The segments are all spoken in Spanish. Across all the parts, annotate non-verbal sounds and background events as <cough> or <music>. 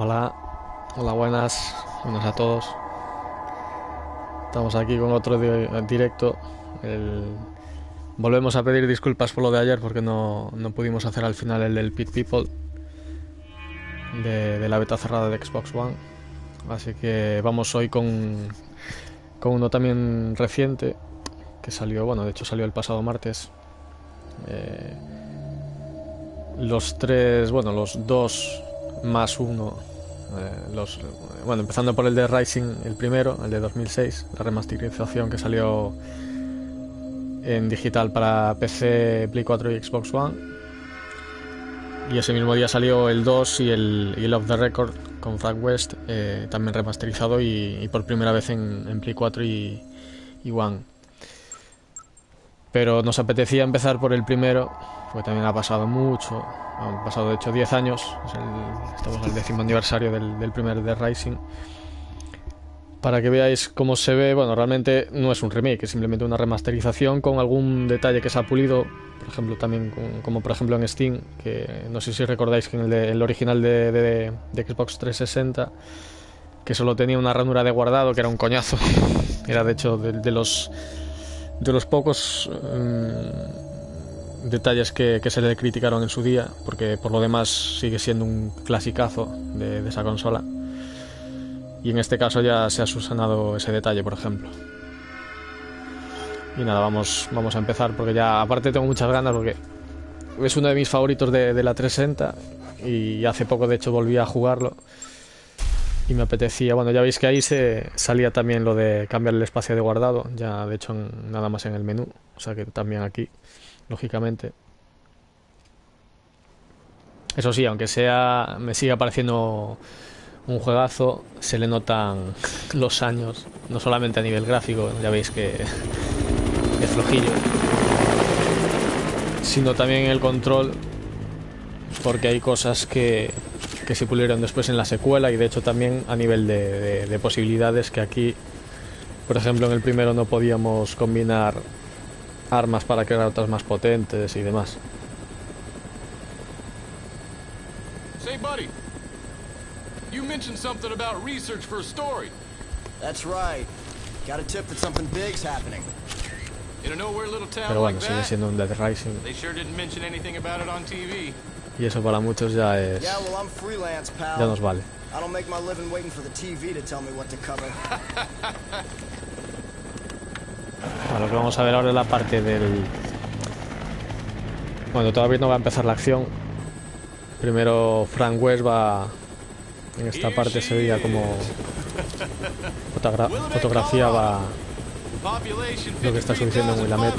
Hola, hola, buenas, buenas a todos. Estamos aquí con otro directo. Volvemos a pedir disculpas por lo de ayer porque no, pudimos hacer al final el del Pit People de, la beta cerrada de Xbox One. Así que vamos hoy con, con uno también reciente que salió, bueno, de hecho salió el pasado martes. Eh, los tres, bueno, los dos más uno, eh, los, bueno, empezando por el de Rising, el primero, el de 2006, la remasterización que salió en digital para PC, Play 4 y Xbox One. Y ese mismo día salió el 2 y el, y the Record con Frank West, eh, también remasterizado y, por primera vez en, Play 4 y, y One. Pero nos apetecía empezar por el primero, porque también ha pasado mucho, han pasado de hecho 10 años, estamos al décimo aniversario del, primer The Rising. Para que veáis cómo se ve, bueno, realmente no es un remake, es simplemente una remasterización con algún detalle que se ha pulido, por ejemplo, también como por ejemplo en Steam, que no sé si recordáis que en el, original de, Xbox 360, que solo tenía una ranura de guardado, que era un coñazo, <laughs> era de hecho de, los de los pocos em, detalles que, se le criticaron en su día, porque por lo demás sigue siendo un clasicazo de, esa consola. Y en este caso ya se ha subsanado ese detalle, por ejemplo. Y nada, vamos, vamos a empezar porque ya aparte tengo muchas ganas porque es uno de mis favoritos de, la 360 y hace poco de hecho volví a jugarlo y me apetecía, bueno ya veis que ahí se salía también lo de cambiar el espacio de guardado, ya de hecho nada más en el menú, o sea que también aquí lógicamente. Eso sí, aunque sea me siga pareciendo un juegazo, se le notan <laughs> los años, no solamente a nivel gráfico, ya veis que es flojillo, sino también el control, porque hay cosas que, que se pulieron después en la secuela y de hecho también a nivel de posibilidades que aquí, por ejemplo, en el primero no podíamos combinar armas para crear otras más potentes y demás. Say, buddy, you mentioned something about research for a story. That's right. Got a tip that something big's happening. In a nowhere little town Pero bueno, sigue siendo un Dead Rising. They sure didn't mention anything about it on TV. Y eso para muchos ya es yeah, well, I'm freelance, pal. ya nos vale. I don't make my living waiting for the TV to tell me what to cover. <laughs> lo que vamos a ver ahora es la parte del... Bueno, todavía no va a empezar la acción. Primero Frank West va... En esta parte se veía como... fotografía va... Lo que está sucediendo en Willamette.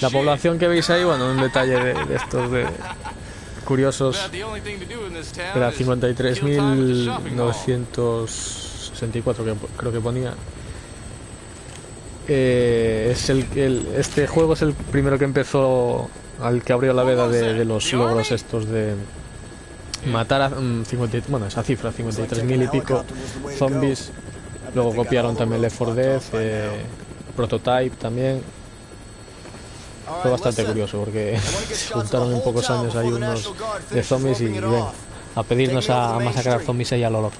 La población que veis ahí, bueno, un detalle de, estos de curiosos. Era 53.900 64 que creo que ponía. Eh, es el, el, este juego es el primero que empezó al que abrió la veda de, los logros estos de matar a 50, mm, bueno esa cifra 53.000 y pico zombies. Luego copiaron también Left 4 Dead eh, Prototype también. Fue bastante curioso porque se <laughs> juntaron en pocos años ahí unos de zombies y, ven a pedirnos a, masacrar zombies ahí a lo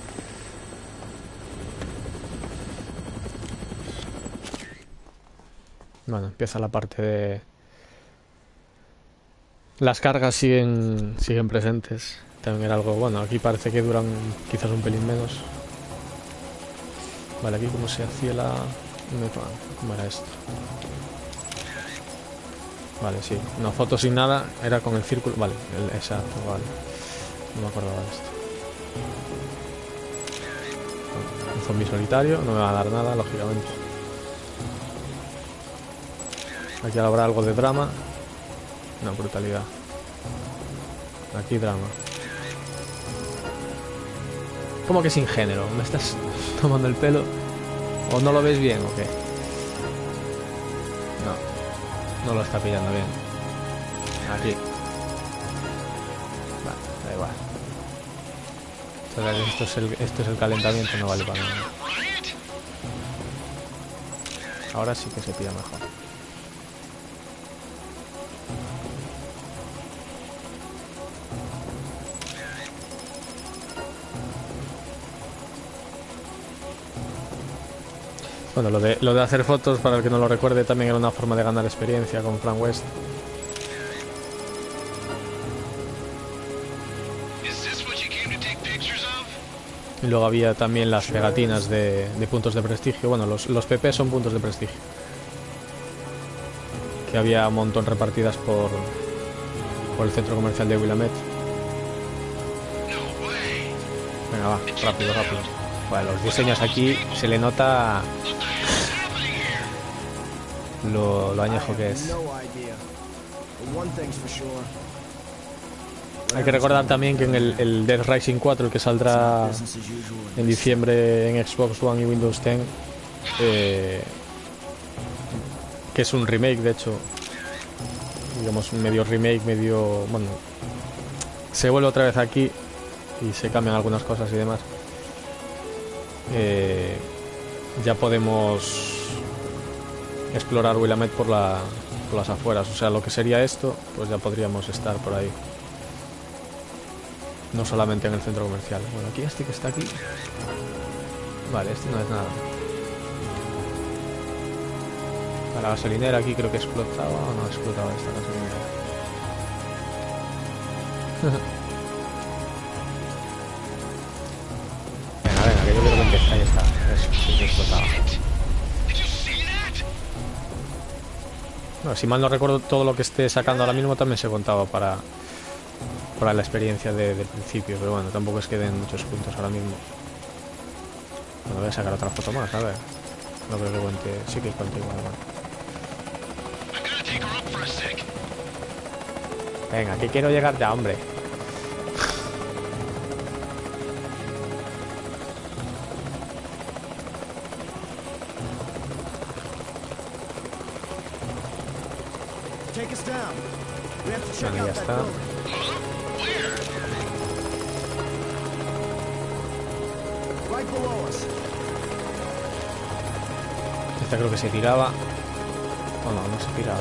Bueno, empieza la parte de... Las cargas siguen, siguen presentes. También era algo... Bueno, aquí parece que duran quizás un pelín menos. Vale, aquí cómo se hacía la... ¿Cómo era esto? Vale, sí. Una foto sin nada era con el círculo. Vale, el, exacto, vale. No me acordaba de esto. Un zombie solitario, no me va a dar nada, lógicamente. Aquí habrá algo de drama. No, brutalidad. Aquí drama. ¿Cómo que sin género? ¿Me estás <laughs> tomando el pelo? ¿O no lo ves bien o qué? No. No lo está pillando bien. Aquí. Vale, da igual. Esto es, el, esto es el calentamiento, no vale para nada. Ahora sí que se pilla mejor. Bueno, lo de, lo de hacer fotos, para el que no lo recuerde, también era una forma de ganar experiencia con Frank West. Y luego había también las pegatinas de, de puntos de prestigio. Bueno, los, los PP son puntos de prestigio. Que había un montón repartidas por, por el centro comercial de Willamette. Venga, va, rápido, rápido. Bueno, los diseños aquí se le nota lo, lo añejo que es. Hay que recordar también que en el, el Dead Rising 4, el que saldrá en diciembre en Xbox One y Windows 10, eh, que es un remake, de hecho, digamos medio remake, medio... bueno, se vuelve otra vez aquí y se cambian algunas cosas y demás. Eh, ya podemos explorar Willamette por, la, por las afueras, o sea, lo que sería esto, pues ya podríamos estar por ahí. No solamente en el centro comercial. Bueno, aquí este que está aquí. Vale, este no es nada. La gasolinera aquí creo que explotaba o no explotaba esta gasolinera. <laughs> explotaba. Bueno, si mal no recuerdo, todo lo que esté sacando ahora mismo también se contaba para, para la experiencia de, del principio, pero bueno, tampoco es que den muchos puntos ahora mismo. Bueno, voy a sacar otra foto más, a ver. No creo que cuente, sí que cuente igual. Bueno. Venga, que quiero llegar ya, hombre. Vale, ya está. Esta creo que se tiraba. O no, no se tiraba.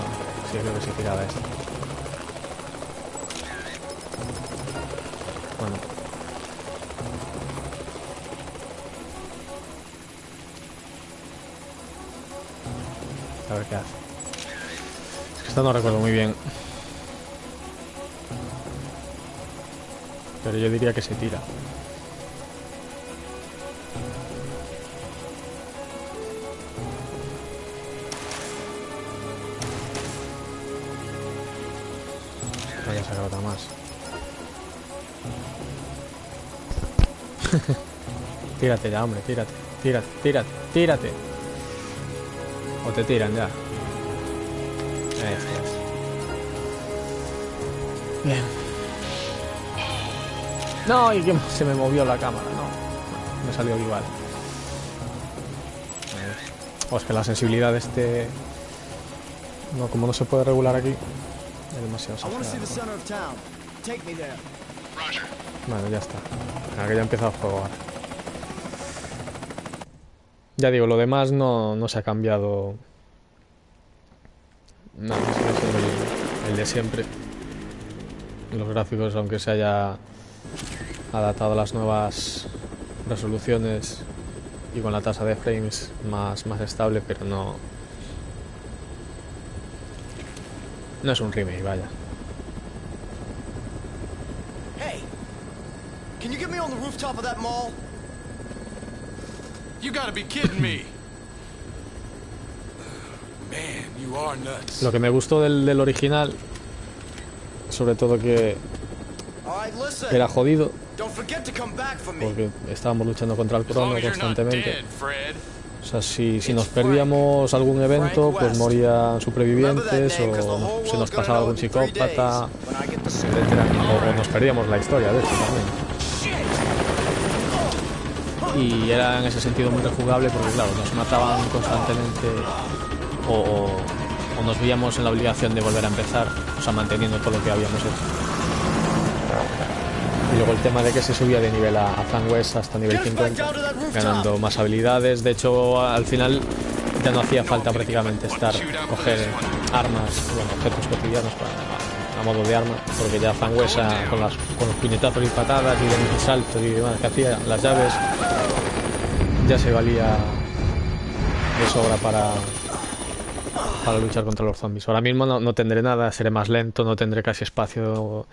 Sí, creo que se tiraba esta. Bueno. A ver qué hace. Esta no recuerdo muy bien. Yo diría que se tira. Voy a sacar otra más. <laughs> tírate ya, hombre, tírate, tírate, tírate, tírate. O te tiran ya. Bien. No, y que <laughs> se me movió la cámara, no. Me salió igual. O es que la sensibilidad de este... No, como no se puede regular aquí, es demasiado. Bueno, ya está. Ahora que ya empieza a jugar. Ya digo, lo demás no, no se ha cambiado. No, es el, el de siempre. Los gráficos, aunque se haya adaptado a las nuevas resoluciones y con la tasa de frames más, más estable, pero no. No es un remake, vaya. Hey, can you get me on the rooftop of that mall? You gotta be kidding me. <sighs> Man, you are nuts. Lo que me gustó del, del original, sobre todo que. Era jodido, porque estábamos luchando contra el crono constantemente. O sea, si, si nos perdíamos algún evento, pues morían supervivientes o se nos pasaba algún psicópata, etcétera. O, o nos perdíamos la historia, de hecho, también. Y era en ese sentido muy rejugable porque, claro, nos mataban constantemente o, o- o nos veíamos en la obligación de volver a empezar, o sea, manteniendo todo lo que habíamos hecho. Luego el tema de que se subía de nivel a, a hasta nivel 50, ganando más habilidades. De hecho, al final ya no hacía falta prácticamente estar, coger armas, bueno, objetos cotidianos para, a modo de arma, porque ya Fan West ah, con, las, con los puñetazos y patadas y de saltos y demás que hacía, las llaves, ya se valía de sobra para, para luchar contra los zombies. Ahora mismo no, no tendré nada, seré más lento, no tendré casi espacio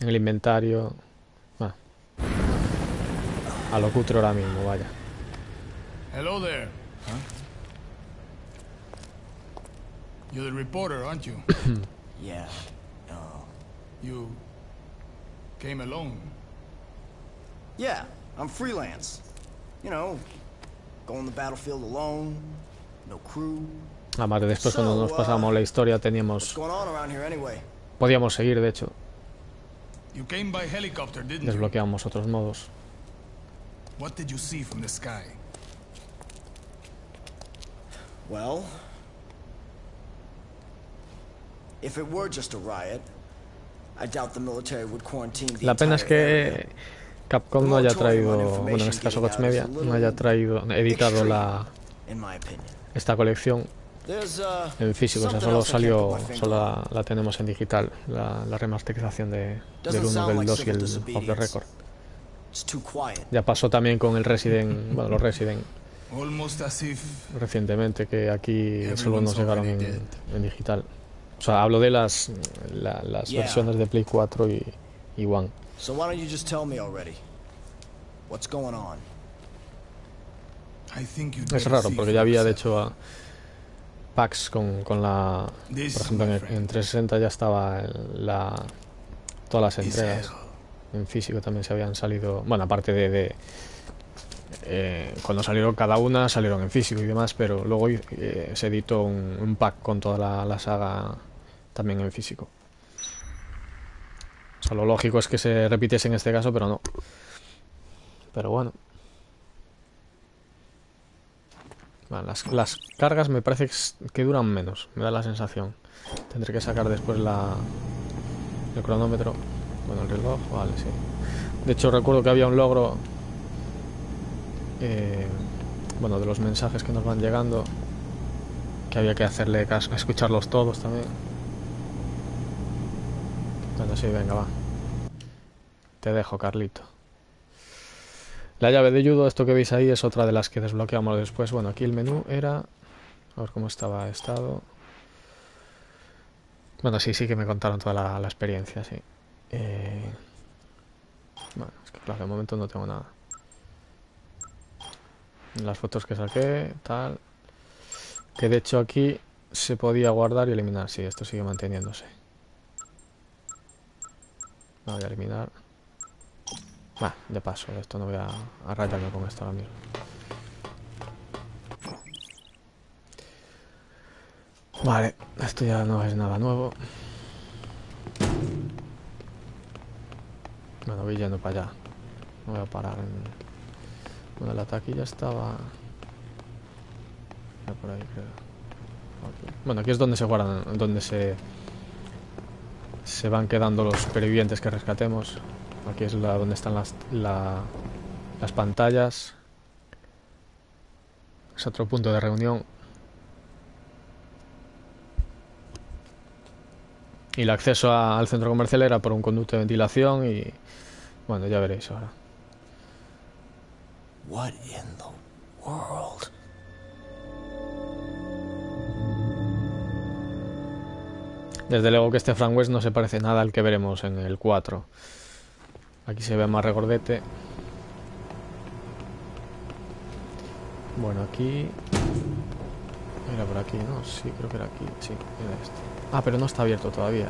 en el inventario. A lo cutre ahora mismo, vaya. Hello there. Huh? You're the reporter, aren't you? <coughs> Yeah. Uh, you came alone. yeah, I'm freelance. You know, go on the battlefield alone, no crew. Además, de después cuando nos pasamos la historia teníamos... Anyway? Podíamos seguir, de hecho. You came by helicopter, didn't you? Desbloqueamos otros modos. What did you see from the sky? Well, if it were just a riot, I doubt the military would quarantine the La pena es que Capcom no haya traído, bueno, en este caso Koch Media, no haya traído, editado la, esta colección uh en físico, o sea, solo salió, solo la, la tenemos en digital, la, la remasterización de, del Doesn't 1, sound del like 2 y el Off the. Record. Ya pasó también con el Resident, bueno, los Resident Almost as if recientemente, que aquí solo nos llegaron en, digital. O sea, hablo de las, la- las Yeah. versiones de Play 4 y, y One. So why don't you just tell me already? What's going on? I think you'd Es raro, porque ya había de hecho a packs con, con la... This, Por ejemplo, en, en 360 ya estaba la, todas las entregas. En físico también se habían salido... Bueno, aparte de... eh, cuando salieron cada una, salieron en físico y demás, pero luego eh, se editó un, pack con toda la, saga también en físico. Lo lógico es que se repitiese en este caso, pero no. Pero bueno. Las, las cargas me parece que duran menos, me da la sensación. Tendré que sacar después la el cronómetro. Bueno, el reloj, vale, sí. De hecho, recuerdo que había un logro. eh, bueno, de los mensajes que nos van llegando. Que había que hacerle caso, escucharlos todos también. Bueno, sí, venga, va. Te dejo, Carlito. La llave de judo, esto que veis ahí, es otra de las que desbloqueamos después. Bueno, aquí el menú era... A ver cómo estaba estado. Bueno, sí, sí que me contaron toda la, la experiencia, sí. Eh, Bueno, es que claro, de momento no tengo nada. Las fotos que saqué, tal. Que de hecho aquí se podía guardar y eliminar. Sí, esto sigue manteniéndose. No voy a eliminar. Va, de paso, esto no voy a, a con esto ahora. Vale, esto ya no es nada nuevo. Bueno, voy yendo para allá. No voy a parar en... Bueno, el ataque ya estaba... Bueno, aquí es donde se guardan, donde se... Se van quedando los supervivientes que rescatemos. Aquí es donde están las, la- las pantallas. Es otro punto de reunión. Y el acceso a- al centro comercial era por un conducto de ventilación y... Bueno, ya veréis ahora. What in the world? Desde luego que este Frank West no se parece nada al que veremos en el 4. Aquí se ve más regordete. Bueno, aquí... Era por aquí, ¿no? Sí, creo que era aquí. Sí, era este. Ah, pero no está abierto todavía.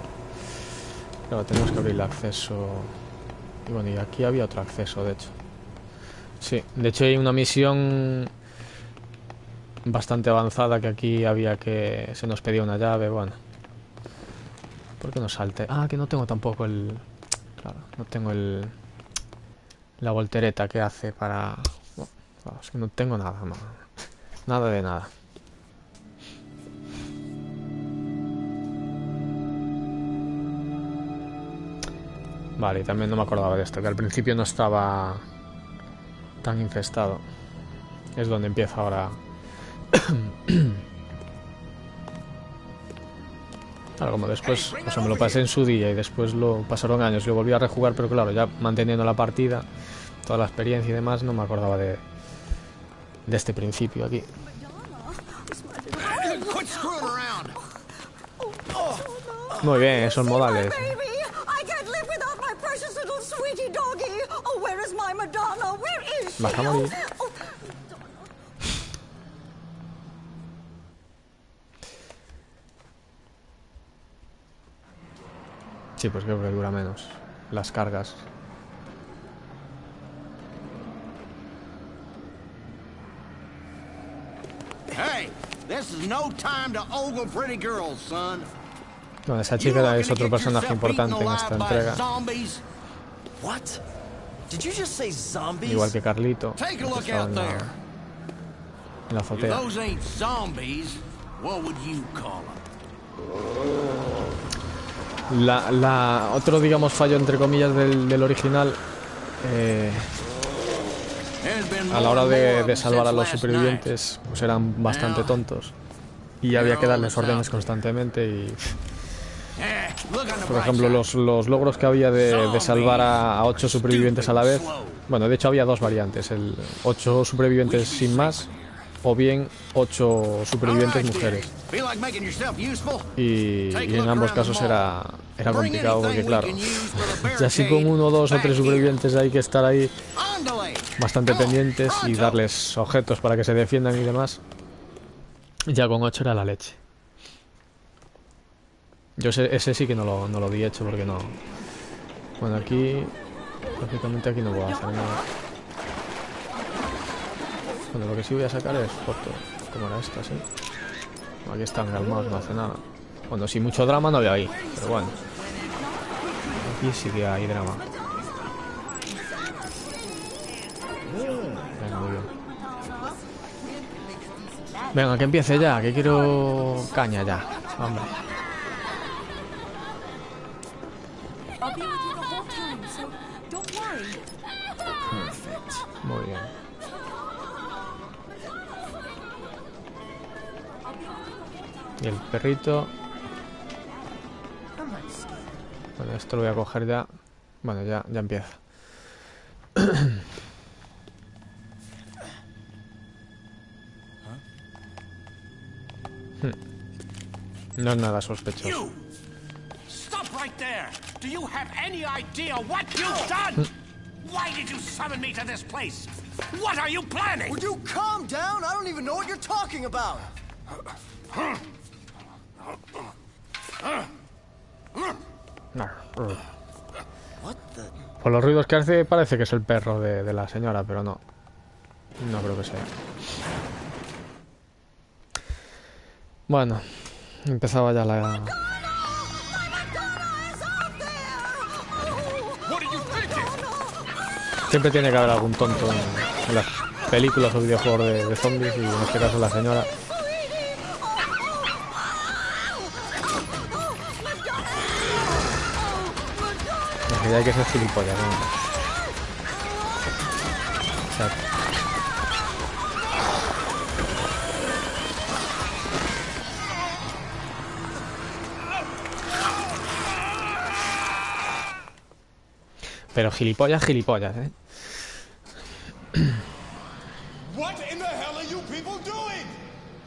Claro, tenemos que abrir el acceso... Y bueno, y aquí había otro acceso, de hecho. Sí, de hecho hay una misión bastante avanzada que aquí había que... Se nos pedía una llave, bueno. ¿Por qué no salte? Ah, que no tengo tampoco el... Claro, no tengo el... La voltereta que hace para... Bueno, es que no tengo nada, no. Nada de nada. Vale, también no me acordaba de esto, que al principio no estaba tan infestado. Es donde empieza ahora... <coughs> Claro, como después, o sea, me lo pasé en su día y después lo pasaron años lo volví a rejugar, pero claro, ya manteniendo la partida, toda la experiencia y demás, no me acordaba de, de este principio aquí. Muy bien, esos modales. Vas a morir. Sí, pues creo que dura menos. Las cargas. Hey, this is no time to ogle pretty girls, son. Bueno, esa chica es otro personaje importante en esta entrega. What? Igual que Carlito. Take a que look estaba out en la, there. en la If azotea. those ain't zombies, what would you call them? La, la- otro, digamos, fallo entre comillas del, del original eh, a la hora de, of de salvar a los supervivientes pues eran bastante tontos y había que darles órdenes constantemente y night. Eh, look on the por ejemplo los, los logros que había de, salvar a, a ocho supervivientes a la vez bueno de hecho había dos variantes el ocho supervivientes sin más o bien ocho supervivientes mujeres y, y en ambos casos era, era complicado porque claro <laughs> ya así con uno dos o tres supervivientes hay que estar ahí bastante pendientes y darles objetos para que se defiendan y demás. Ya con 8 era la leche. Yo ese, ese sí que no lo, no lo di hecho porque no. Bueno, aquí. Lógicamente aquí no puedo hacer nada. Bueno, lo que sí voy a sacar es foto. Como era esta, sí. Aquí están calmados, no hace nada. Bueno, si mucho drama no veo ahí, pero bueno. Aquí sí que hay drama. Venga, muy. Venga, que empiece ya, que quiero caña ya. Hombre. Muy bien. Y el perrito. Bueno, esto lo voy a coger ya. Bueno, ya, ya empieza. Hmm. No es nada sospechoso. Stop right there! Do you have any idea what you've done? Why did you summon me to this place? What are you planning? Would you calm down? I don't even know what you're talking about. What the? Por los ruidos que hace parece que es el perro de, de la señora, pero no. No creo que sea. Bueno, empezaba ya la... Siempre tiene que haber algún tonto en, las películas o videojuegos de, zombies y en este caso la señora. Hay que ser gilipollas, ¿no? O Pero gilipollas, gilipollas, ¿eh?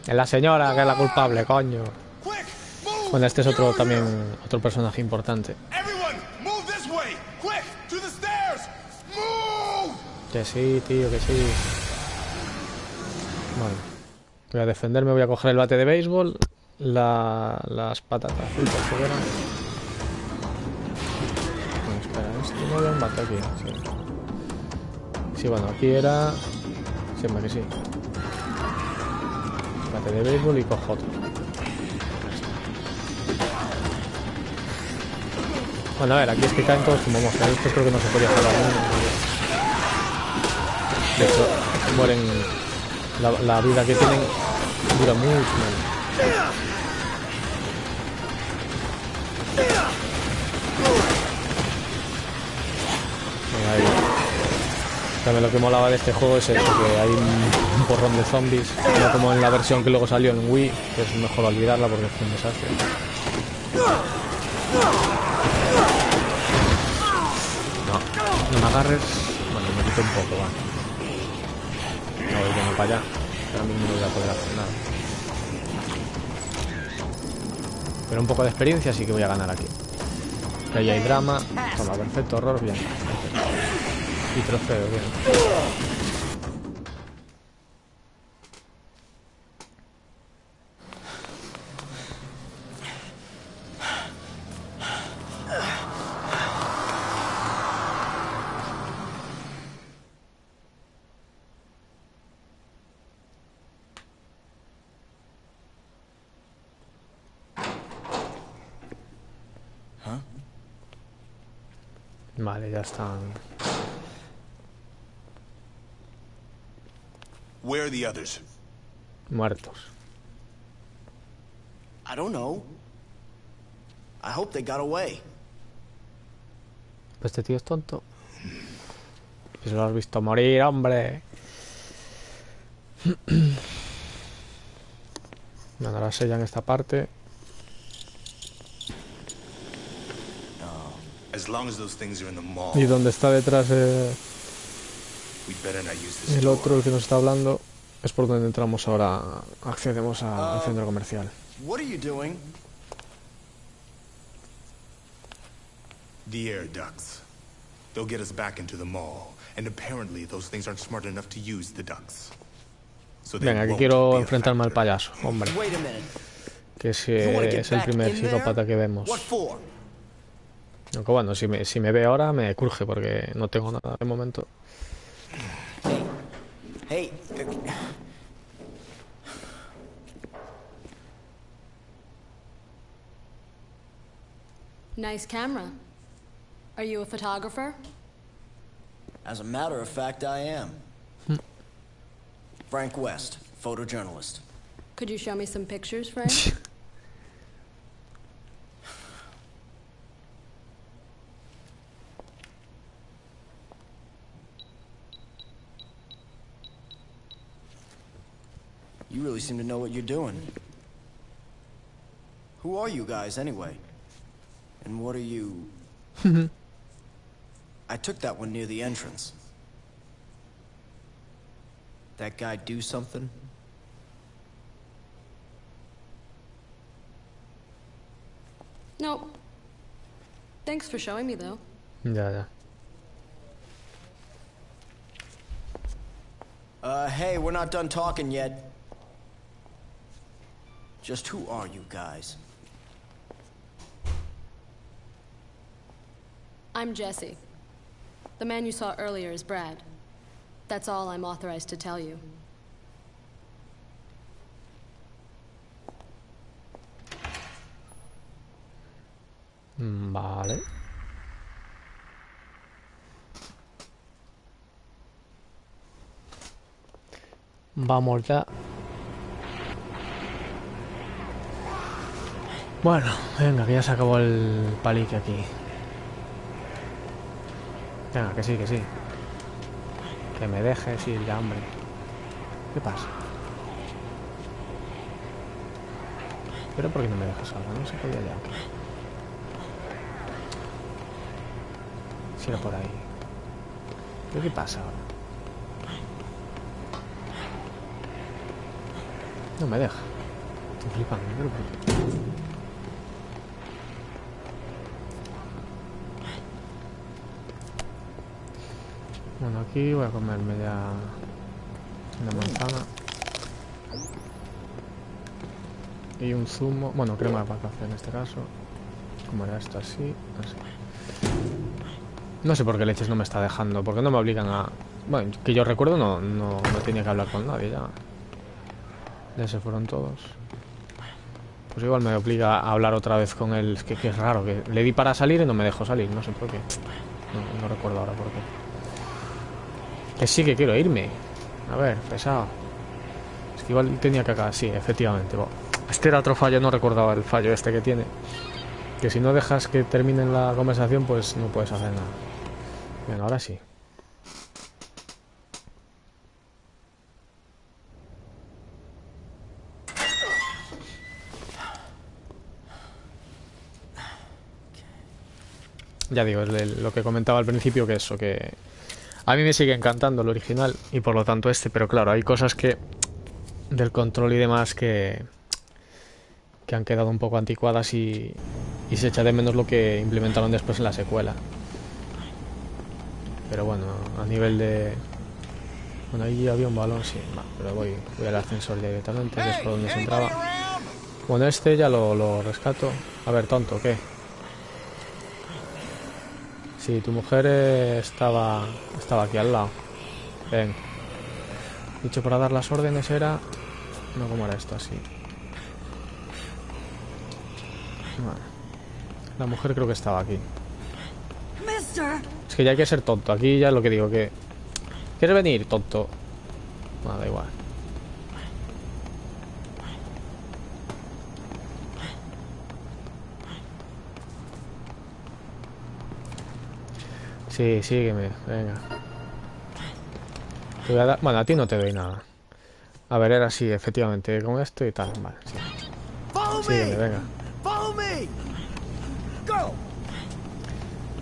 Es la señora que es la culpable, coño. Bueno, este es otro también, otro personaje importante. Everyone, move this way! Quick, to the stairs! Move! Que sí, tío, que sí. Bueno, voy a defenderme, voy a coger el bate de béisbol, la- las patatas fritas que eran. No bate aquí, bueno, aquí era... Siempre que sí. Bate de béisbol y cojo otro. Bueno, a ver, aquí es que caen todos como moscas. Esto creo que no se podía jugar. De hecho, mueren. La, la vida que tienen dura mucho. Lo que molaba de este juego es eso, que hay un, porrón de zombies, no como en la versión que luego salió en Wii, que es mejor olvidarla porque es un desastre. No, no me agarres. Bueno, me quito un poco, va. No voy para allá. Ahora mismo no voy a poder hacer nada. Pero un poco de experiencia sí que voy a ganar aquí. Que ahí hay drama. Toma, perfecto, horror, bien. Y trofeo, bien. Vale, ya están. Where are the others? Muertos. I don't know. I hope they got away. Pues este tío es tonto. Si se lo has visto morir, hombre. <clears throat> Bueno, ahora sellan esta parte. As long as those things are in the mall, Y donde está detrás eh, we better not use this el otro, el que nos está hablando, es por donde entramos ahora. Accedemos a- al centro comercial. What are you doing? The air ducts. They'll get us back into the mall. And apparently those things aren't smart enough to use the ducts. So Venga, que quiero enfrentarme al payaso, hombre. Wait a minute. Que si es el back primer in there? psicópata que vemos. What for? Aunque bueno, si me, si me ve ahora me cruje porque no tengo nada de momento. Hey. Nice camera. Are you a photographer? As a matter of fact, I am. Hmm. Frank West, photojournalist. Could you show me some pictures, Frank? <laughs> You really seem to know what you're doing. Who are you guys, anyway? And what are you... I took that one near the entrance. That guy do something? no. Thanks for showing me, though. Ya, ya. Uh, hey, we're not done talking yet. Just who are you guys? I'm Jesse. The man you saw earlier is Brad. That's all I'm authorized to tell you. Mm, Vale. Vamos ya. Bueno, venga, que ya se acabó el palique aquí. Venga, que sí, que sí. Que me dejes ir ya, hombre. ¿Qué pasa? Pero ¿por qué no me dejas ahora? No se podía ya. Si era por ahí. ¿Pero qué pasa ahora? No me deja. Estoy flipando, pero Bueno, aquí voy a comerme ya una manzana. Y un zumo, bueno, crema para café en este caso. Como era esto así. No sé por qué leches no me está dejando, porque no me obligan a... Bueno, que yo recuerdo no, no, no tenía que hablar con nadie ya. Ya se fueron todos. Pues igual me obliga a hablar otra vez con él. Es que, que es raro, que le di para salir y no me dejó salir, no sé por qué. No recuerdo ahora por qué. Que sí que quiero irme. A ver, pesado. Es que igual tenía que acabar. Sí, efectivamente. Este era otro fallo, no recordaba el fallo este que tiene. Que si no dejas que termine la conversación, pues no puedes hacer nada. Venga, ahora sí. Ya digo, lo que comentaba al principio, que eso, que a mí me sigue encantando el original y por lo tanto este, pero claro, hay cosas que del control y demás que que han quedado un poco anticuadas y, y se echa de menos lo que implementaron después en la secuela. Pero bueno, a nivel de... Bueno, ahí había un balón, sí, va, pero voy, voy al ascensor directamente, que es por donde se entraba. Bueno, este ya lo, lo rescato. A ver, tonto, ¿qué? Sí, tu mujer eh, estaba, estaba aquí al lado. Ven. Dicho para dar las órdenes era... No, ¿cómo era esto? Así. Vale. La mujer creo que estaba aquí. Es que ya hay que ser tonto. Aquí ya es lo que digo, que... ¿Quieres venir, tonto? Nada, da igual. Sí, sígueme, venga. Te voy a dar- Bueno, a ti no te doy nada. A ver, era así, efectivamente, con esto y tal. Vale, sí. Follow Sígueme, me! venga. Follow me! Go!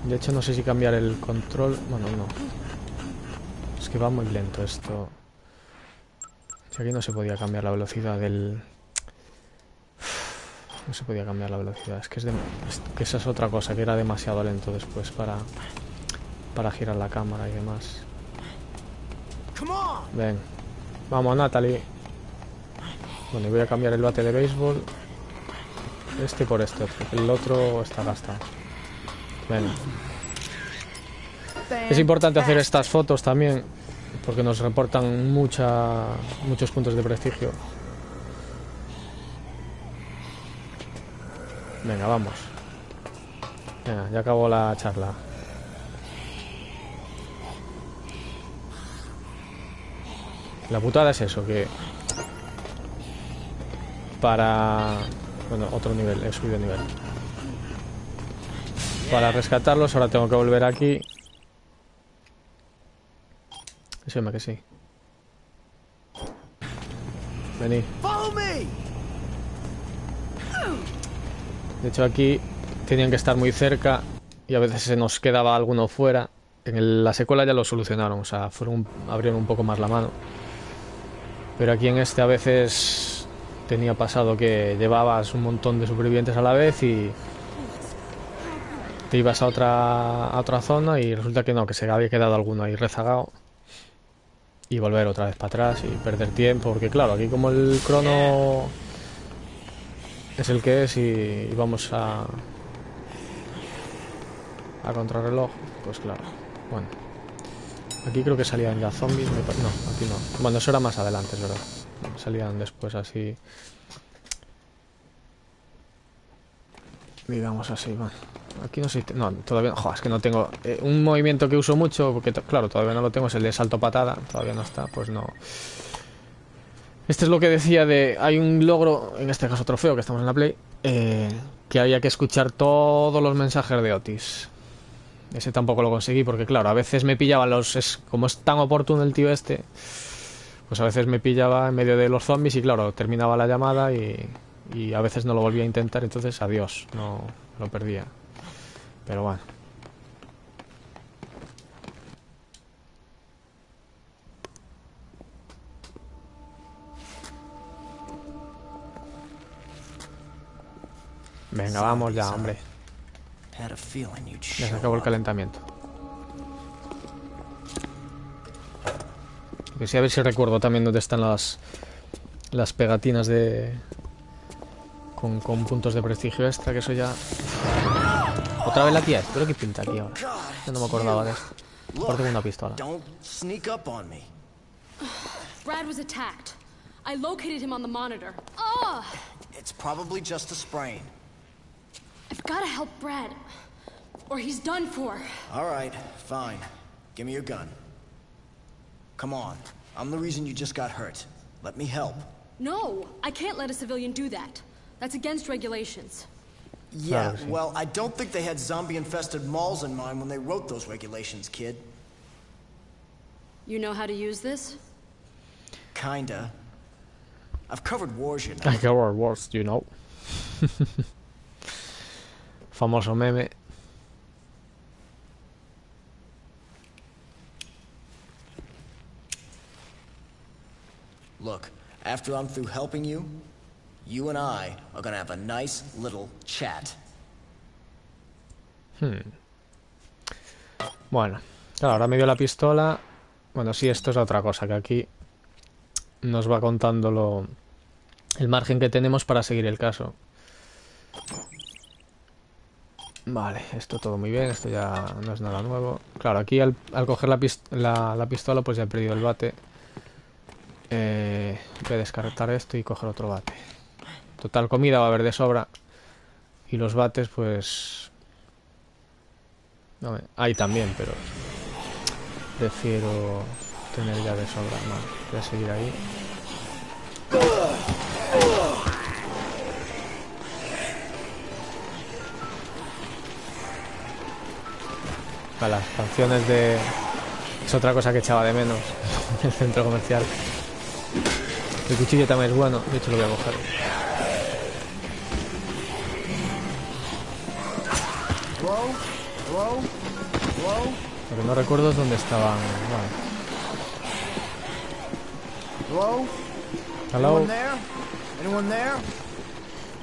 De hecho, no sé si cambiar el control. Bueno, no. Es que va muy lento esto. Si aquí no se podía cambiar la velocidad del. <sighs> No se podía cambiar la velocidad. Es que, es de- es que esa es otra cosa, que era demasiado lento después para. Para girar la cámara y demás. Ven. Vamos, Natalie. Bueno, y voy a cambiar el bate de béisbol. Este por este otro. El otro está gastado. Venga. Es importante hacer estas fotos también, porque nos reportan mucha, muchos puntos de prestigio. Venga, vamos. Venga, ya acabó la charla. La putada es eso, que para... Bueno, otro nivel, he subido nivel. Para rescatarlos ahora tengo que volver aquí. Sí, hombre, que sí. Vení. Me! De hecho aquí tenían que estar muy cerca y a veces se nos quedaba alguno fuera. En el- la secuela ya lo solucionaron, o sea, fueron, abrieron un poco más la mano. Pero aquí en este a veces tenía pasado que llevabas un montón de supervivientes a la vez y te ibas a otra, a otra zona y resulta que no, que se había quedado alguno ahí rezagado. Y volver otra vez para atrás y perder tiempo, porque claro, aquí como el crono es el que es y, y vamos a a contrarreloj pues claro bueno aquí creo que salían ya zombies me no aquí no bueno eso era más adelante es verdad salían después así digamos así bueno aquí no sé no todavía no, jo, es que no tengo eh, un movimiento que uso mucho porque claro todavía no lo tengo es el de salto patada todavía no está pues no este es lo que decía de. Hay un logro, en este caso trofeo, que estamos en la Play, eh, que había que escuchar todos los mensajes de Otis. Ese tampoco lo conseguí porque, claro, a veces me pillaban los. Es, como es tan oportuno el tío este, pues a veces me pillaba en medio de los zombies y, claro, terminaba la llamada y, y a veces no lo volvía a intentar, entonces adiós, no lo perdía. Pero bueno. Venga, vamos ya, hombre. Ya se acabó el calentamiento. Que sí, a ver si recuerdo también dónde están las las pegatinas de con, con puntos de prestigio extra, que eso ya otra vez la tía, pero qué pinta aquí ahora. Yo no me acordaba de esto. Aparte con una pistola. Don't sneak up on me. Brad was attacked. I located him on the monitor. Oh, It's probably just a sprain. I've got to help Brad. Or he's done for. All right, fine. Give me your gun. Come on. I'm the reason you just got hurt. Let me help. No, I can't let a civilian do that. That's against regulations. Yeah, well, I don't think they had zombie-infested malls in mind when they wrote those regulations, kid. You know how to use this? Kinda. I've covered wars, you know. Like our wars, you know. <laughs> Famoso meme. Look, after I'm through helping you, you and I are gonna have a nice little chat. Bueno, claro, ahora me dio la pistola. Bueno, sí, esto es otra cosa, que aquí nos va contando lo, el margen que tenemos para seguir el caso. Vale, esto todo muy bien, esto ya no es nada nuevo. Claro, aquí al, coger la, la- la pistola pues ya he perdido el bate. Eh, voy a descartar esto y coger otro bate. Total, comida va a haber de sobra. Y los bates pues... No, también, pero... Prefiero tener ya de sobra. No, voy a seguir ahí. A las canciones de... Es otra cosa que echaba de menos <laughs> en el centro comercial. El cuchillo también es bueno, de hecho lo voy a coger. Lo que no recuerdo es dónde estaban. Bueno, Hello? hello. Anyone there?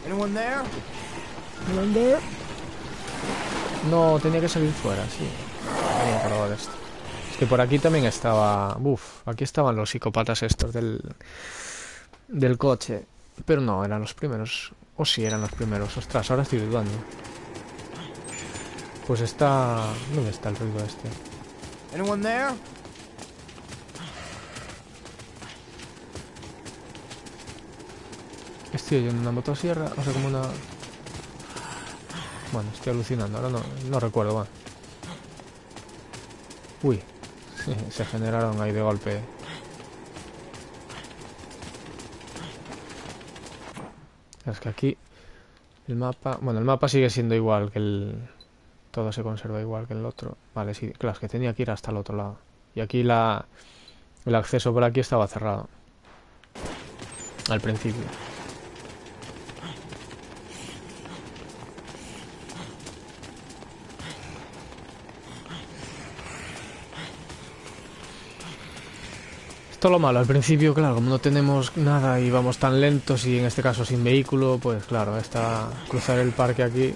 Anyone there? Anyone there? No, tenía que salir fuera, sí. De esto. Es que por aquí también estaba... Uf, aquí estaban los psicópatas estos del... Del coche. Pero no, eran los primeros. O sí, eran los primeros. Ostras, ahora estoy dudando. Pues está... ¿Dónde está el ruido este? Anyone there? Estoy oyendo una motosierra, o sea, como una... Bueno, estoy alucinando, ahora no, no recuerdo, bueno. Uy, se generaron ahí de golpe. Es que aquí el mapa... Bueno, el mapa sigue siendo igual que el... Todo se conserva igual que el otro. Vale, sí, claro, es que tenía que ir hasta el otro lado. Y aquí la... El acceso por aquí estaba cerrado. Al principio. Esto es lo malo, al principio, claro, como no tenemos nada y vamos tan lentos y en este caso sin vehículo, pues claro, esta cruzar el parque aquí,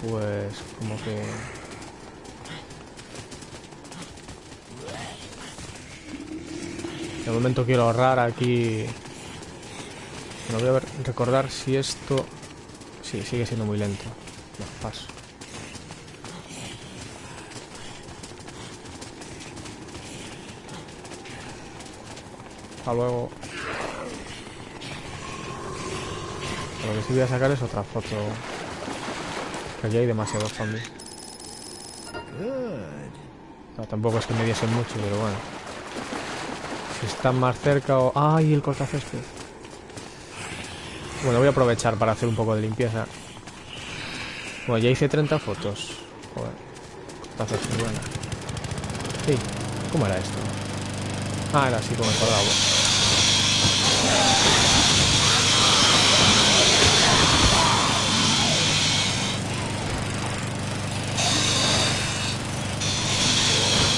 pues como que... De momento quiero ahorrar aquí... No voy a recordar si esto... Sí, sigue siendo muy lento. No, paso. Hasta luego. Lo que sí voy a sacar es otra foto. Que aquí hay demasiados zombies. No, tampoco es que me diesen mucho, pero bueno. Si están más cerca o... ¡Ay, el cortacésped! Bueno, voy a aprovechar para hacer un poco de limpieza. Bueno, ya hice 30 fotos. Joder. Cortacésped, buena. Sí, ¿cómo era esto? Ah, era así como el cuadrado.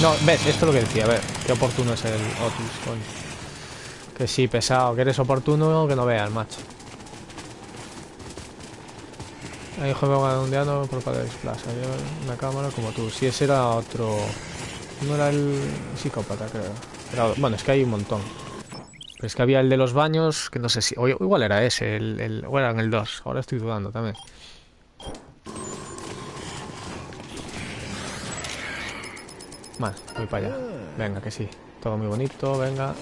No, ves, esto es lo que decía, a ver, qué oportuno es el Otis, coño. Que sí, pesado, que eres oportuno, que no veas, macho. Ahí juego redondeando por cada desplaza. Yo una cámara como tú. Si ese era otro. No era el psicópata, creo. Era- bueno, es que hay un montón. Pero es que había el de los baños, que no sé si. O igual era ese, el, el, o eran el 2. Ahora estoy dudando también. Vale, voy para allá. Venga, que sí. Todo muy bonito, venga.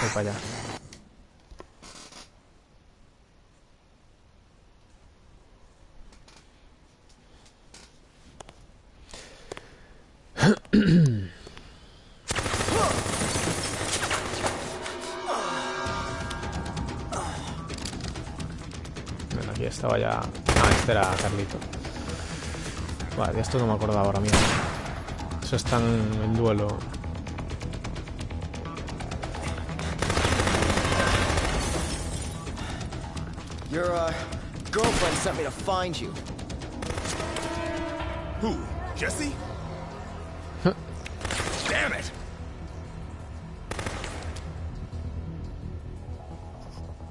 Voy para allá. <coughs> Bueno, aquí estaba ya. Ah, este era Carlito. Vale, esto no me acordaba ahora mismo. Eso están en duelo. Your, uh, girlfriend sent me to find you. Who? Jesse? Damn it!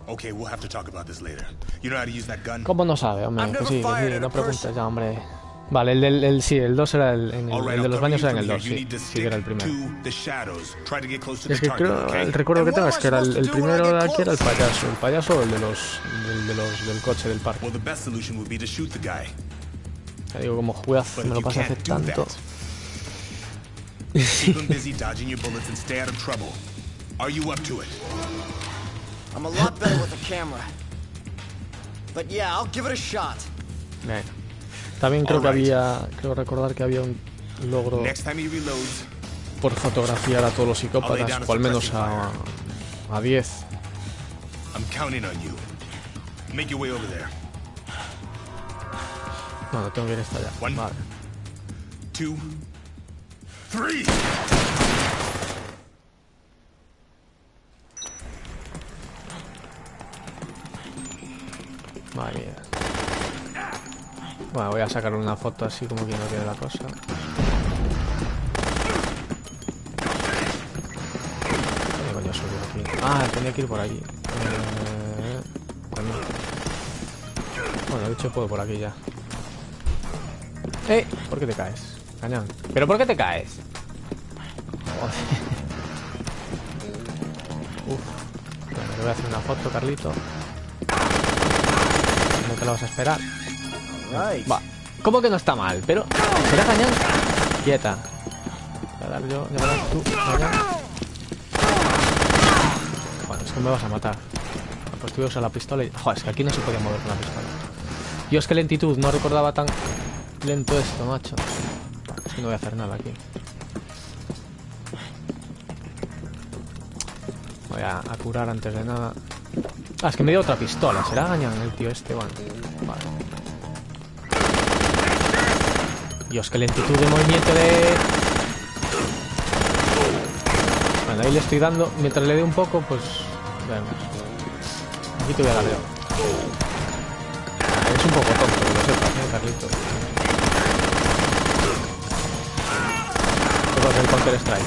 Okay, we'll have to talk about this later. You know how to use that gun? ¿Cómo no sabe, hombre? Que sí, que sí, no preguntes ya, hombre. Vale, el del el, sí, el 2 era el, en el, el de los baños era en el here. 2, You sí, sí que era el primero. Es que creo, el recuerdo que tengo es que era el, el primero de get aquí era el payaso, el payaso o el de los, del, de los del coche del parque. Well, the best solution would be to shoot the guy. Ya digo, como juez But me lo pasé hace tanto. <laughs> Are you up to it? I'm a lot better with a camera. But yeah, I'll give it a shot. Venga. También creo que había, creo recordar que había un logro por fotografiar a todos los psicópatas, o al menos a, a 10. I'm counting on you. Make your way over there. Bueno, tengo que ir hasta allá. One. Vale. Bueno, voy a sacar una foto así como que no quede la cosa. ¿Dónde coño aquí? Ah, tenía que ir por allí. Eh. Bueno, de hecho puedo por aquí ya. ¡Eh! ¿Por qué te caes? Cañón. ¿Pero por qué te caes? Joder. Uf. Bueno, le voy a hacer una foto, Carlito. No te la vas a esperar. Va. ¿Cómo que no está mal? Pero. ¿Será cañón? Quieta. Voy a dar yo, ya tú. Bueno, es que me vas a matar. Pues tú usar la pistola y. Joder, es que aquí no se podía mover con la pistola. Es que lentitud, no recordaba tan lento esto, macho. Es que no voy a hacer nada aquí. Voy a, a curar antes de nada. Ah, es que me dio otra pistola. ¿Será gañán el tío este? Bueno, vale. Dios, qué lentitud de movimiento de... Bueno, ahí le estoy dando. Mientras le dé un poco, pues... Vemos. Aquí te voy a dar Es un poco tonto, lo sepas, ¿eh, Carlito? Esto es el Counter Strike.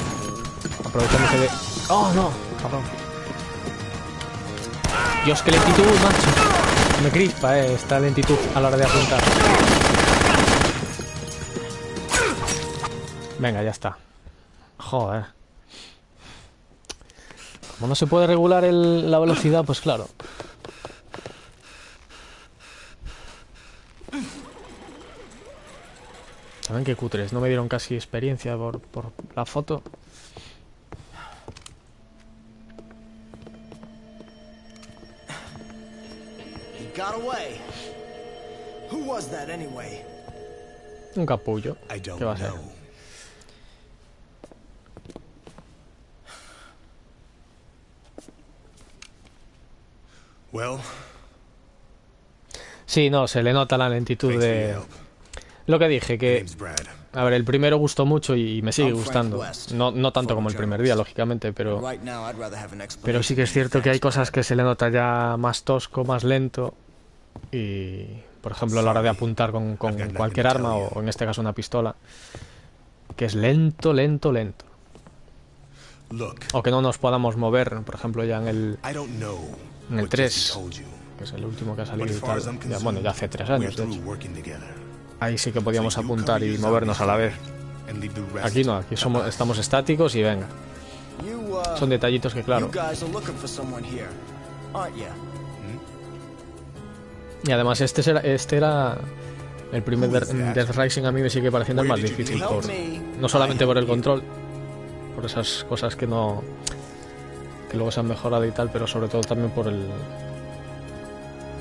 Aprovechándose de... ¡Oh, no! Cabrón. Dios, qué lentitud, macho. Me crispa, eh, esta lentitud a la hora de apuntar. Venga, ya está. Joder. Como no se puede regular el- la velocidad, pues claro. ¿Saben qué cutres? No me dieron casi experiencia por, por la foto. Un capullo. ¿Qué va a ser? Sí, no, se le nota la lentitud de... Lo que dije, que... A ver, el primero gustó mucho y me sigue gustando. No, no tanto como el primer día, lógicamente, pero... Pero sí que es cierto que hay cosas que se le nota ya más tosco, más lento. Y, por ejemplo, a la hora de apuntar con, con cualquier arma, o en este caso una pistola, que es lento, lento, lento. O que no nos podamos mover, por ejemplo, ya en el, En el what Jesse 3. told you, que es el último que ha salido y tal. Ya, bueno, ya hace tres we're años, de hecho. Ahí sí que podíamos apuntar y movernos a la vez. Aquí no, aquí somos, estamos estáticos y venga. Uh, Son detallitos que, claro. You guys are looking for someone here, aren't you? Y además este era, este era el primer Death Rising a mí me sigue pareciendo el más difícil por, no solamente por el control, por esas cosas que no que luego se han mejorado y tal, pero sobre todo también por el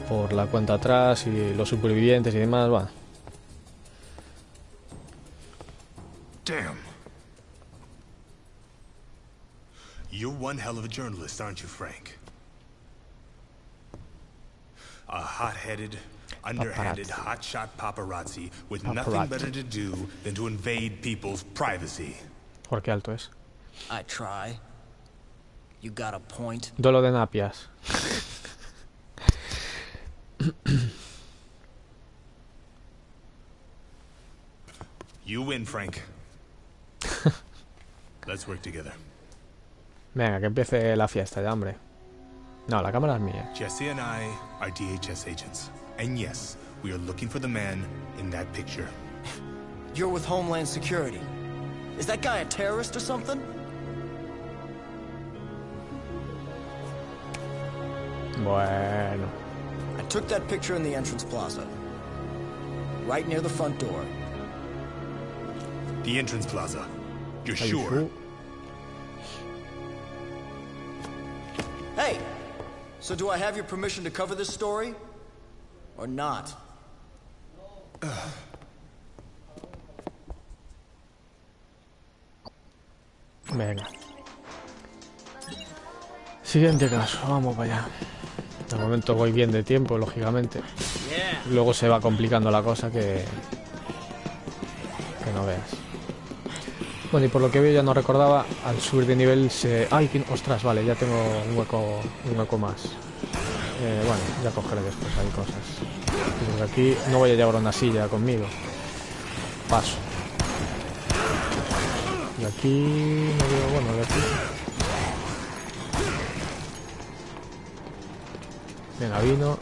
por la cuenta atrás y los supervivientes y demás, va. Damn. You're one hell of a journalist, aren't you, Frank? A hot-headed, underhanded, hotshot paparazzi with Paparazzi. nothing better to do than to invade people's privacy. ¿Por qué alto es? I try. You got a point. Duelo de napias. You win, Frank. Let's work together. Venga, que empiece la fiesta ya, hombre. No, la cámara es mía. Jesse and I are DHS agents. And yes, we are looking for the man in that picture. You're with Homeland Security. Is that guy a terrorist or something? Bueno. I took that picture in the entrance plaza. Right near the front door. The entrance plaza. You're Are you sure? sure? Hey! So do I have your permission to cover this story? Or not? Venga. Siguiente caso, vamos para allá. De momento voy bien de tiempo, lógicamente. Luego se va complicando la cosa que... Que no veas. Bueno, y por lo que veo ya no recordaba, al subir de nivel se... ¡Ay! ¡Ostras! Vale, ya tengo un hueco, un hueco más. Eh, bueno, ya cogeré después, hay cosas. Porque aquí no voy a llevar una silla conmigo. Paso. Y aquí bueno, de aquí. Venga, vino.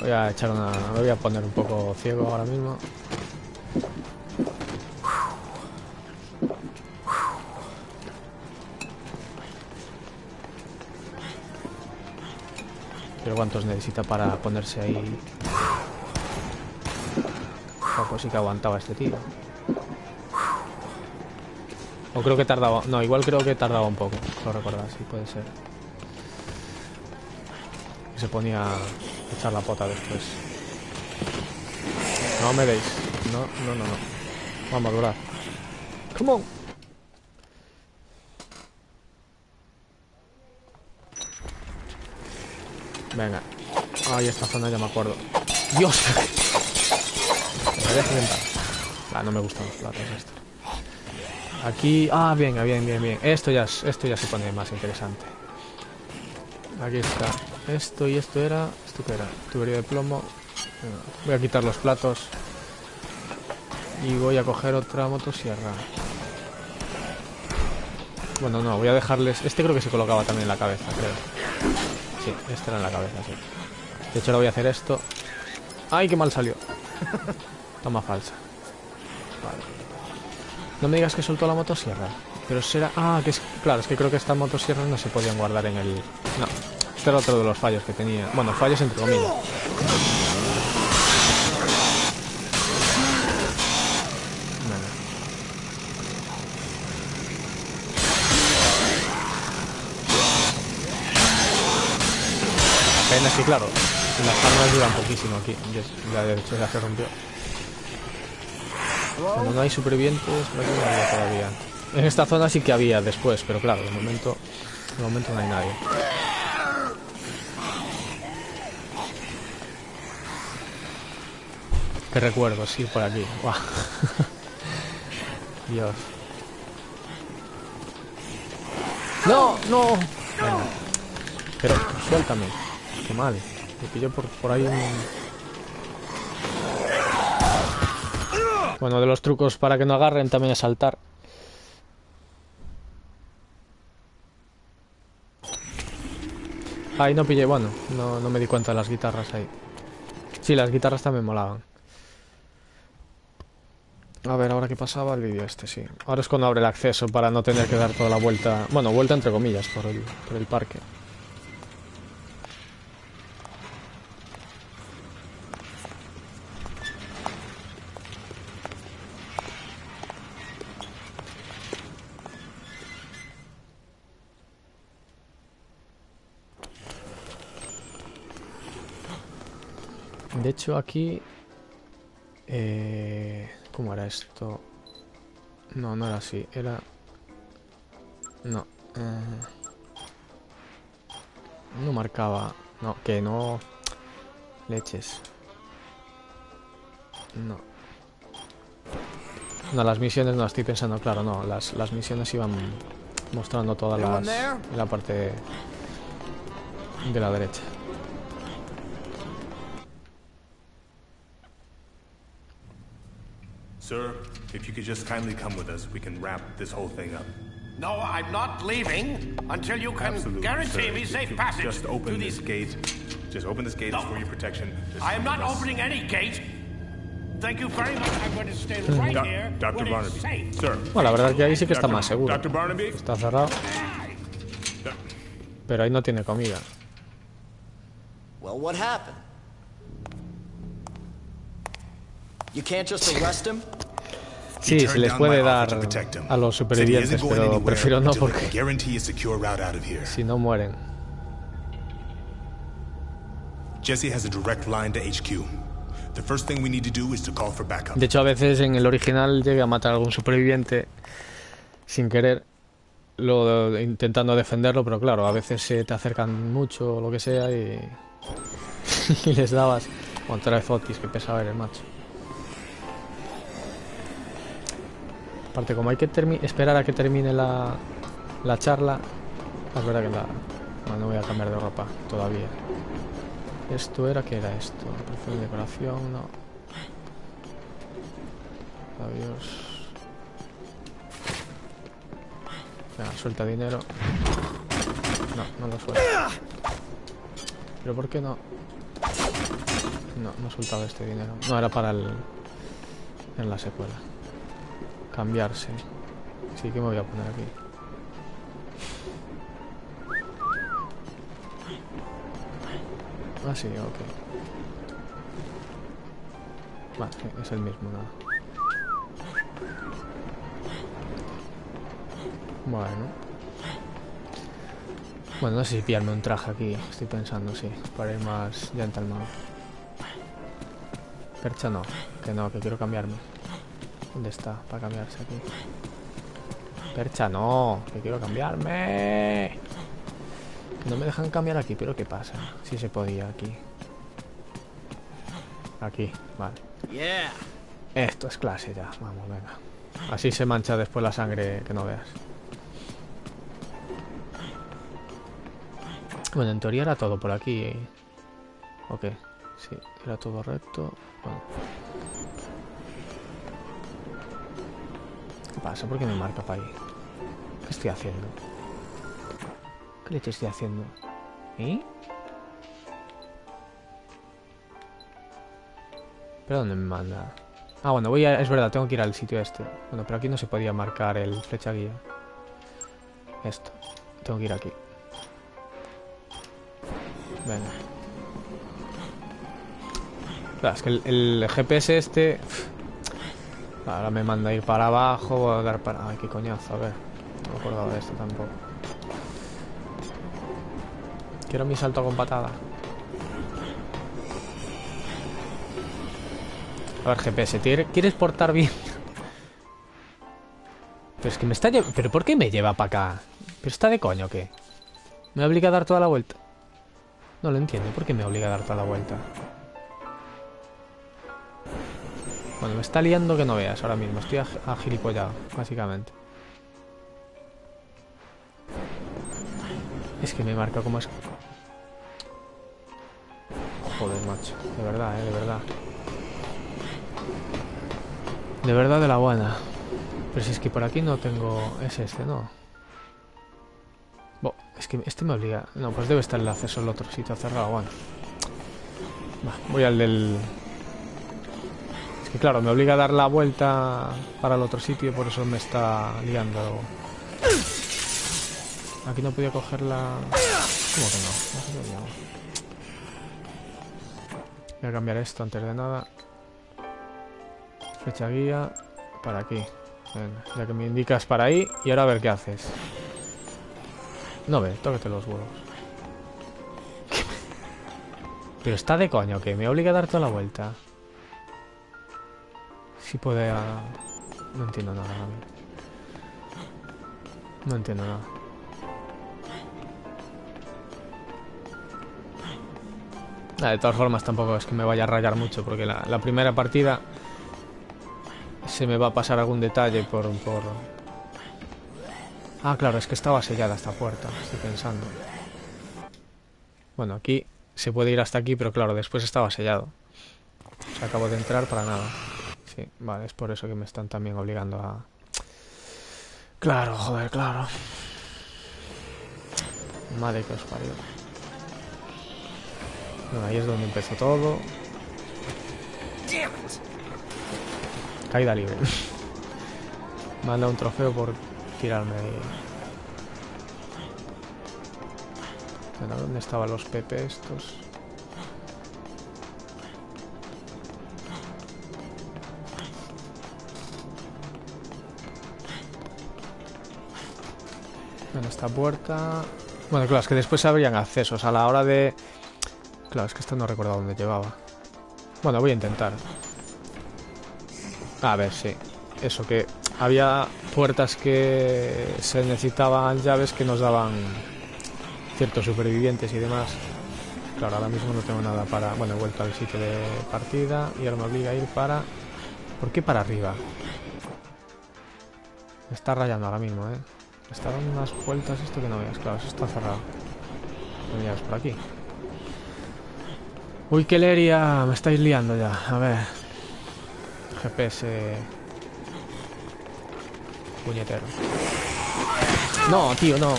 Voy a echar una. Me voy a poner un poco ciego ahora mismo. Pero cuántos necesita para ponerse ahí. Oh, pues sí que aguantaba este tío. O creo que tardaba. No, igual creo que tardaba un poco. Lo recordar, sí, puede ser. Y se ponía a echar la pota después. No me deis. No, no, no, no. Vamos a durar. Come on. Venga. Ay, esta zona ya me acuerdo. ¡Dios! Me voy a. Ah, no me gustan los platos estos. Aquí, ah, bien, bien, bien, bien. Esto ya, es- esto ya se pone más interesante. Aquí está. Esto y esto era, esto que era, tubería de plomo. Voy a quitar los platos y voy a coger otra motosierra. Bueno, no, voy a dejarles. Este creo que se colocaba también en la cabeza, creo. Sí, este era en la cabeza, sí. De hecho, ahora voy a hacer esto. ¡Ay, qué mal salió! <laughs> Toma falsa. Vale. No me digas que soltó la motosierra. Pero será... Ah, que es... Claro, es que creo que estas motosierras no se podían guardar en el... No. Este era otro de los fallos que tenía. Bueno, fallos entre comillas. Es que, claro, las armas duran poquísimo aquí. Ya- de hecho ya se rompió. Cuando no hay supervivientes, no había todavía. En esta zona sí que había después, pero claro, de momento, de momento no hay nadie. Recuerdo, sí, por aquí. <laughs> Dios. No, no. Venga. Pero suéltame. Qué mal. Me pilló por, por ahí un... Bueno, de los trucos para que no agarren también es saltar. Ahí no pillé, bueno, no, no me di cuenta de las guitarras ahí. Sí, las guitarras también molaban. A ver, ahora qué pasaba el vídeo este, sí. Ahora es cuando abre el acceso para no tener que dar toda la vuelta. Bueno, vuelta entre comillas por el, por el parque. De hecho, aquí. Eh, ¿Cómo era esto? No, no era así. Era. No. eh, no marcaba. No, que no. Leches. No. No, las misiones no, estoy pensando, claro, no. Las, las misiones iban mostrando todas las. En la parte de la derecha. Sir, if you could just kindly come with us, we can wrap this whole thing up. No, I'm not leaving until you can Absolutely, guarantee sir. me If safe passage Just to open these... this gate. Just open this gate. No. for your protection. Just I am not press- opening any gate. Thank you very much. I'm going to stay hmm. right Doc- here Dr. Barnaby. safe. Sir. Bueno, la verdad es que ahí sí que está Dr. más seguro. Dr. Barnaby. Está cerrado, pero ahí no tiene comida. Well, what happened? Sí, se les puede dar a los supervivientes, pero prefiero no porque Guarantee a secure route out of here. si no mueren. Jesse has a direct line to HQ. The first thing we need to do is to call for backup. De hecho, a veces en el original llega a matar a algún superviviente sin querer, lo, intentando defenderlo, pero claro, a veces se te acercan mucho o lo que sea y, <laughs> y les dabas. Bueno, otra vez Otis, que pesaba eres, macho. Aparte, como hay que esperar a que termine la, la charla, es verdad que la, no, no voy a cambiar de ropa todavía. Esto era, ¿qué era esto? Perfil de decoración, no. Adiós. Venga, suelta dinero. No, no lo suelta. ¿Pero por qué no? No, no he soltado este dinero. No, era para el... En la secuela. Cambiarse. Sí, que me voy a poner aquí. Ah, sí, ok. Vale, es el mismo, nada. Bueno. Bueno, no sé si pillarme un traje aquí. Estoy pensando, sí. Para ir más gentleman. Percha no. Que no, que quiero cambiarme. ¿Dónde está? Para cambiarse aquí. Percha no. Que quiero cambiarme. Que no me dejan cambiar aquí. ¿Pero qué pasa? Si se podía aquí. Aquí. Vale. Yeah. Esto es clase ya. Vamos, venga. Así se mancha después la sangre que no veas. Bueno, en teoría era todo por aquí. ¿eh? Ok. Sí, era todo recto. Bueno. Pasa? ¿Por qué me marca para ahí? ¿Qué estoy haciendo? ¿Qué leche estoy haciendo? ¿Eh? ¿Pero dónde me manda? Ah, bueno, voy a... Es verdad, tengo que ir al sitio este. Bueno, pero aquí no se podía marcar el flecha guía. Esto. Tengo que ir aquí. Venga. Claro, es que el, el GPS este... Ahora me manda a ir para abajo, voy a dar para... Ay, qué coñazo, a ver. No me acordaba de esto tampoco. Quiero mi salto con patada. A ver, GPS, ¿te- ¿quieres portar bien? Pero es que me está llevando... ¿Pero por qué me lleva para acá? ¿Pero está de coño o qué? ¿Me obliga a dar toda la vuelta? No lo entiendo, ¿por qué me obliga a dar toda la vuelta? Bueno, me está liando que no veas ahora mismo. Estoy ag- agilipollado, básicamente. Es que me marca como es... Joder, macho. De verdad, eh, de verdad. De verdad de la buena. Pero si es que por aquí no tengo... Es este, ¿no? Bo, es que este me obliga... No, pues debe estar el acceso al otro sitio cerrado, bueno. Va, voy al del... Que claro, me obliga a dar la vuelta para el otro sitio, por eso me está liando. Aquí no podía coger la... ¿Cómo que no? Voy a cambiar esto antes de nada. Flecha guía para aquí. Venga, ya que me indicas para ahí y ahora a ver qué haces. No ve, tócate los huevos. <laughs> Pero está de coño que me obliga a dar toda la vuelta. Si puede... ah, No entiendo nada. No entiendo nada. Ah, de todas formas tampoco es que me vaya a rayar mucho porque la, la primera partida se me va a pasar algún detalle por, por... Ah, claro, es que estaba sellada esta puerta, estoy pensando. Bueno, aquí se puede ir hasta aquí, pero claro, después estaba sellado. O sea, acabo de entrar para nada. Vale, es por eso que me están también obligando a... Claro, joder, claro. Madre que os parió. Bueno, ahí es donde empezó todo. Caída libre. <laughs> Manda un trofeo por tirarme ahí. ¿dónde estaban los PP estos? En esta puerta... Bueno, claro, es que después habrían accesos a la hora de... Claro, es que esto no recuerdo dónde llevaba. Bueno, voy a intentar. A ver, sí. Eso que había puertas que se necesitaban llaves que nos daban ciertos supervivientes y demás. Claro, ahora mismo no tengo nada para... Bueno, he vuelto al sitio de partida y ahora me obliga a ir para... ¿Por qué para arriba? Me está rayando ahora mismo, ¿eh? Está dando unas vueltas esto que no veas. Claro, eso está cerrado. No miras por aquí. Uy, qué leria. Me estáis liando ya. A ver. GPS... Puñetero. No, tío, no.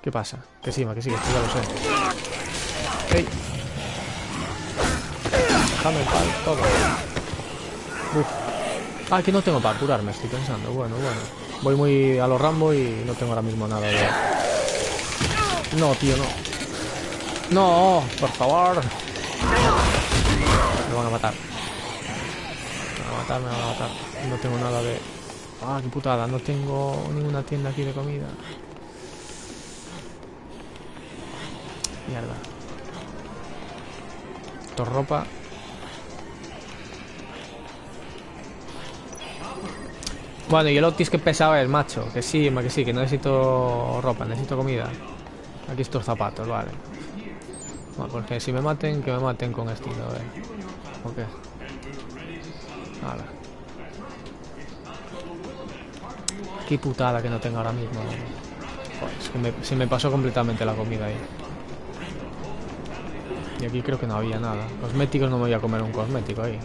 ¿Qué pasa? Que sí, que sí, que ya lo sé. ¡Ey! Déjame el pal, todo. Uf. Ah, que no tengo para curarme, estoy pensando. Bueno, bueno. Voy muy a los Rambo y no tengo ahora mismo nada de... No, tío, no. No, por favor. Me van a matar. Me van a matar, me van a matar. No tengo nada de... Ah, qué putada. No tengo ninguna tienda aquí de comida. Mierda. Es ropa. Bueno, y el Otis que pesado es, macho. Que sí, que sí, que no necesito ropa, necesito comida. Aquí estos zapatos, vale. Bueno, porque si me maten, que me maten con estilo, eh. ¿O qué? Vale. Qué putada que no tengo ahora mismo. Joder, es me, se me pasó completamente la comida ahí. Y aquí creo que no había nada. Cosméticos no me voy a comer un cosmético ahí.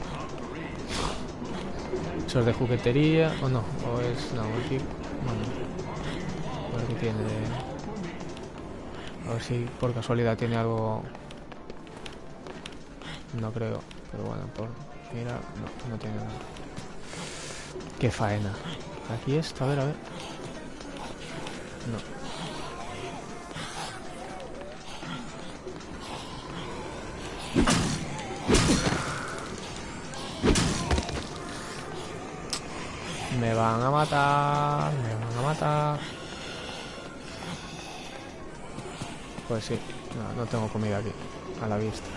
Eso es de juguetería. O no, o es. No. Bueno. A ver qué tiene. A ver si por casualidad tiene algo. No creo. Pero bueno, por. Mira, no, no tiene nada. Qué faena. Aquí esto, a ver, a ver. No. Me van a matar, me van a matar. Pues sí, no, no tengo comida aquí, a la vista.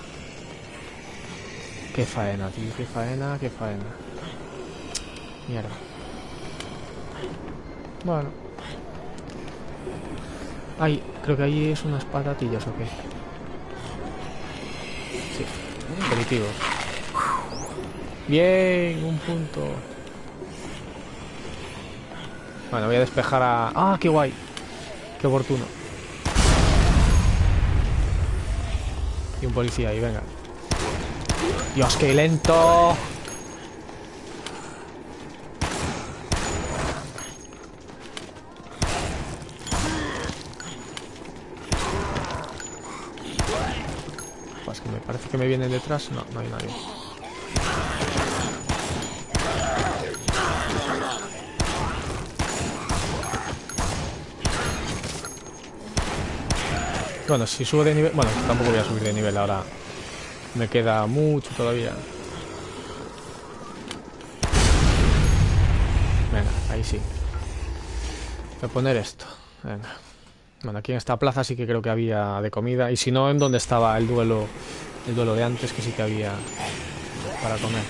Qué faena, tío, qué faena, qué faena. Mierda. Bueno. Ay, creo que ahí es unas patatillas o qué. Sí, aperitivos. Bien, un punto. Bueno, voy a despejar a... ¡Ah, qué guay! Qué oportuno. Y un policía ahí, venga. Dios, qué lento. Pues que me parece que me vienen detrás. No, no hay nadie. Bueno, si subo de nivel... Bueno, tampoco voy a subir de nivel ahora. Me queda mucho todavía. Venga, ahí sí. Voy a poner esto. Venga. Bueno, aquí en esta plaza sí que creo que había de comida. Y si no, en donde estaba el duelo el duelo de antes, que sí que había para comer.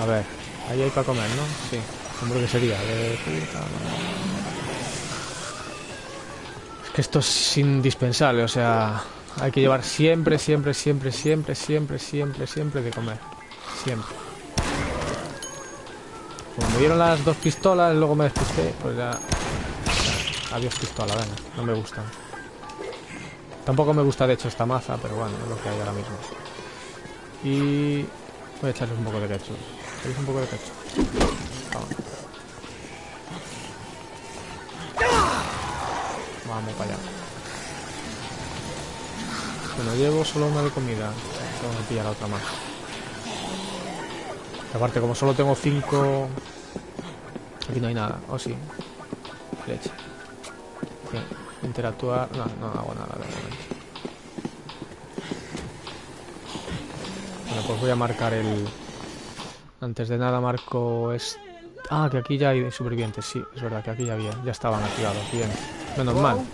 A ver, ahí hay para comer, ¿no? Sí. Hombre, que sería de puta. Que esto es indispensable, o sea, hay que llevar siempre, siempre, siempre, siempre, siempre, siempre, siempre de comer. Siempre. Como me dieron las dos pistolas, luego me despisté, pues ya... Adiós pistola, venga, no me gustan. Tampoco me gusta de hecho esta maza, pero bueno, es lo que hay ahora mismo. Y... Voy a echarle un poco de ketchup. ¿Queréis un poco de ketchup? Vamos. Vamos para allá. Bueno, llevo solo una de comida. Tengo que pillar otra más. Aparte, como solo tengo cinco... Aquí no hay nada. ¿O sí? Leche. Interactuar... No, no hago nada de. Bueno, pues voy a marcar el... Antes de nada marco es... Ah, que aquí ya hay supervivientes, sí, es verdad que aquí ya había, ya estaban activados, bien. Menos mal.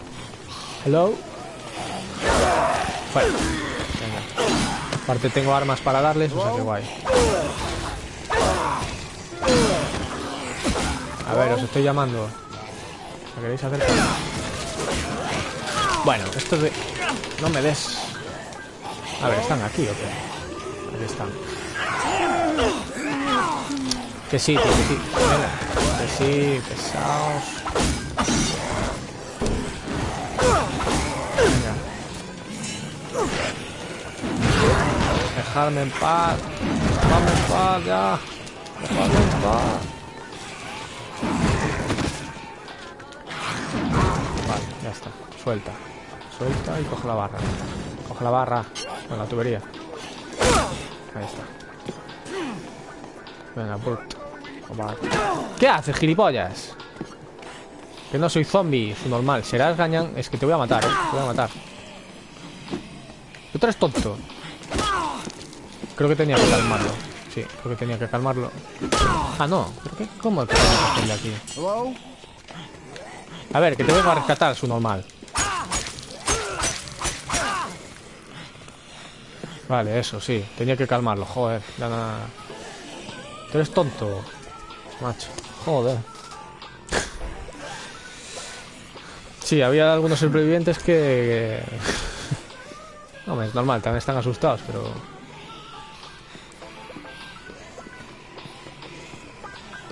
Hello. Bueno, venga. Aparte tengo armas para darles, o sea que guay. A ver, os estoy llamando. ¿Me queréis hacer? Bueno, esto de... No me des... A ver, ¿están aquí o qué? Aquí están. Que sí, que sí. Venga. Que sí, pesados. Dejadme en paz. Dejadme en paz ya. Dejadme en paz. Vale, ya está. Suelta. Suelta y coge la barra. Coge la barra. Con la tubería. Ahí está. Venga, Burt. ¿Qué haces, gilipollas? Que no soy zombie, es normal. Serás gañán. Es que te voy a matar, eh. Te voy a matar. Tú eres tonto. Creo que tenía que calmarlo. Sí, creo que tenía que calmarlo. Ah, no. ¿Pero qué? ¿Cómo que que aquí? A ver, que te vengo a rescatar, su normal. Vale, eso, sí. Tenía que calmarlo, joder. Ya nada. Tú eres tonto, macho. Joder. Sí, había algunos supervivientes que... <laughs> No, es normal, también están asustados, pero...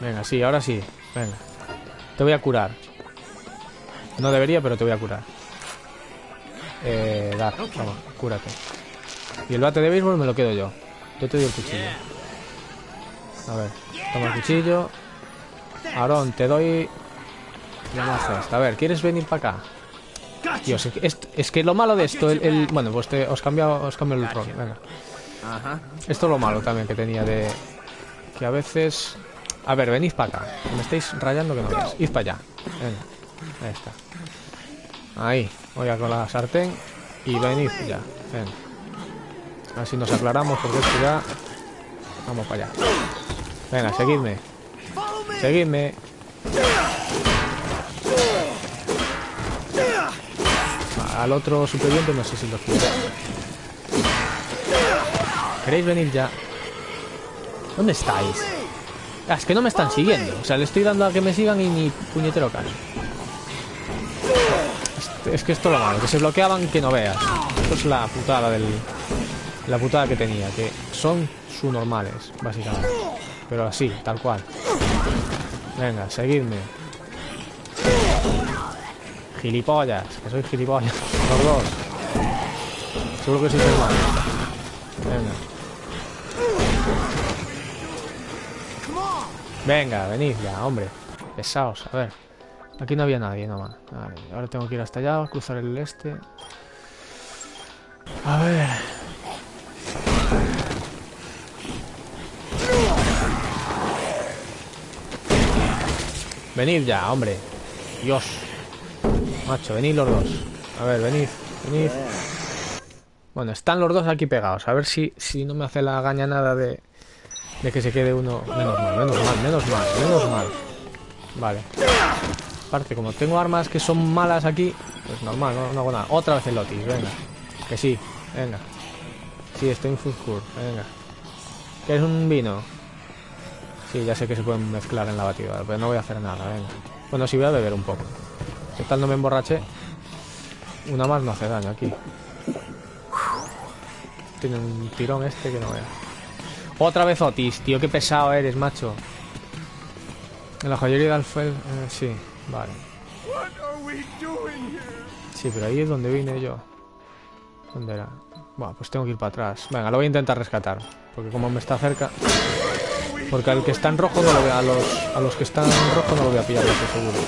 Venga, sí, ahora sí. Venga. Te voy a curar. No debería, pero te voy a curar. Eh, dar, vamos, cúrate. Y el bate de béisbol me lo quedo yo. Yo te doy el cuchillo. A ver, toma el cuchillo. Aarón, te doy... Esta. A ver, ¿quieres venir para acá? Dios, es que, es, es que lo malo de esto, el, el- bueno, pues te, os cambio, os cambio el rol, venga. Esto es lo malo también que tenía de que a veces, a ver, venid para acá. Me estáis rayando que no veas. Id para allá. Venga, ahí está. Ahí, voy a con la sartén y venid ya. Venga. A ver si nos aclaramos porque esto ya. Vamos para allá. Venga, seguidme. Seguidme. Al otro superviviente no sé si lo quiero. ¿Queréis venir ya? ¿Dónde estáis? Ah, es que no me están siguiendo. O sea, le estoy dando a que me sigan y ni puñetero caso. Es, es que esto es lo malo, que se bloqueaban que no veas. Esto es la putada del. La putada que tenía, que son su normales, básicamente. Pero así, tal cual. Venga, seguidme. Gilipollas, que soy gilipollas. Los dos. Seguro que sois hermanos. Venga. Venga, venid ya, hombre. Pesaos, a ver. Aquí no había nadie nomás. Vale, ahora tengo que ir hasta allá, cruzar el este. A ver. Venid ya, hombre. Dios. Macho, venid los dos. A ver, venid, venid. Bueno, están los dos aquí pegados. A ver si, si no me hace la gaña nada de, de que se quede uno. Menos mal, menos mal, menos mal, menos mal. Vale. Aparte, como tengo armas que son malas aquí, pues normal, no, no hago nada. Otra vez el Otis, venga. Que sí, venga. Sí, estoy en full cure, venga. ¿Quieres un vino? Sí, ya sé que se pueden mezclar en la batidora, pero no voy a hacer nada, venga. Bueno, sí voy a beber un poco. ¿Qué tal no me emborraché? Una más no hace daño aquí. Tiene un tirón este que no vea. Otra vez Otis, tío, qué pesado eres, macho. En la joyería de Alfel, eh, sí, vale. Sí, pero ahí es donde vine yo. ¿Dónde era? Bueno, pues tengo que ir para atrás. Venga, lo voy a intentar rescatar. Porque como me está cerca... Porque al que está en rojo no lo voy a... a los, a los que están en rojo no lo voy a pillar, estoy seguro.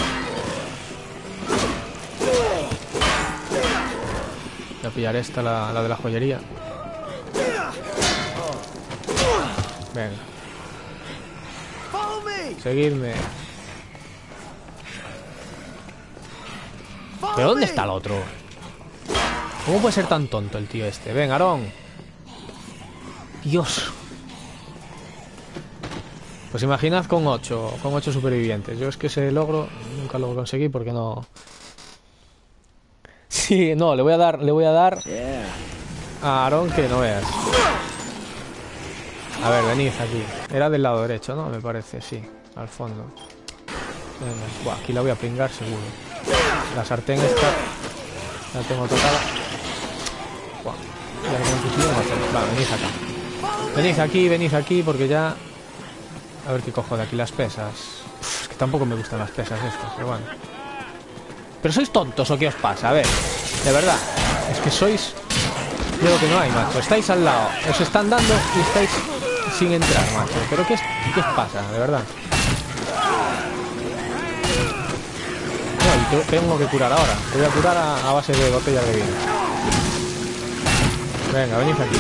a pillar esta, la, la de la joyería. Venga. Seguidme. ¿Pero dónde está el otro? ¿Cómo puede ser tan tonto el tío este? Ven, Aarón. Dios. Pues imaginad con ocho, con ocho supervivientes. Yo es que ese logro nunca lo conseguí porque no. Sí, no, le voy a dar, le voy a dar a Aarón que no veas. A ver, venid aquí. Era del lado derecho, ¿no? Me parece, sí. Al fondo. Buah, aquí la voy a pringar seguro. La sartén esta la tengo tocada. Buah. Ya no. Va, venid acá. Venid aquí, venid aquí porque ya... A ver qué cojo de aquí las pesas. Es que tampoco me gustan las pesas estas, pero bueno. ¿Pero sois tontos o qué os pasa? A ver, de verdad. Es que sois... Lo que no hay, macho. Estáis al lado, os están dando y estáis sin entrar, macho. ¿Pero qué, es, qué os pasa, de verdad? Y te- tengo que curar ahora. Voy a curar a, base de botellas de vino. Venga, venid aquí.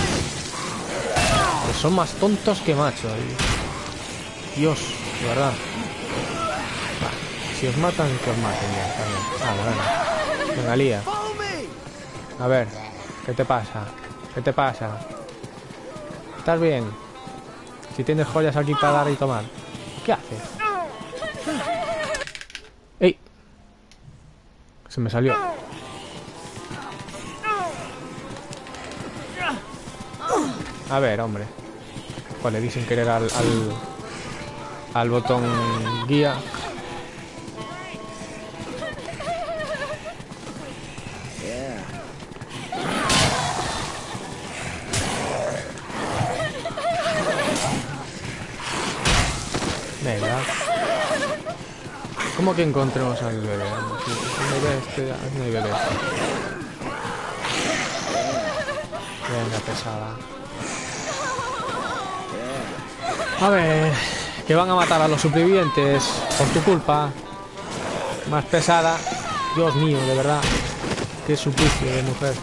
Son más tontos que macho. Dios, de verdad. Si os matan, que os maten ya, también. Vale, venga. A ver, ¿qué te pasa? ¿Qué te pasa? ¿Estás bien? Si tienes joyas aquí para dar y tomar. ¿Qué haces? ¡Ey! Se me salió. A ver, hombre. Pues le di sin querer al, al, al botón guía. ¿Cómo que encontremos al bebé? Este. Venga, pesada. A ver, que van a matar a los supervivientes por tu culpa. Más pesada. Dios mío, de verdad. Qué suplicio de mujer.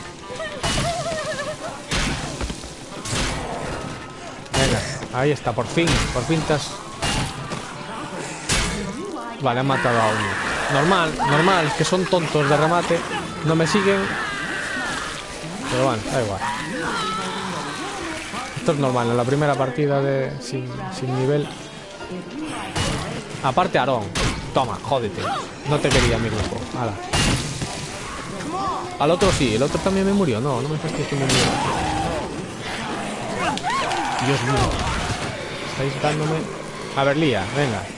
Venga, ahí está, por fin. Por fin te has Vale, han matado a uno. Normal, normal, que son tontos de remate. No me siguen. Pero bueno, da igual. Esto es normal, en la primera partida de sin, sin nivel. Aparte Aarón. Toma, jódete. No te quería mi grupo. Al otro sí, el otro también me murió. No, no me fastidies que me murió. Dios mío. Estáis dándome. A ver, Lía, venga.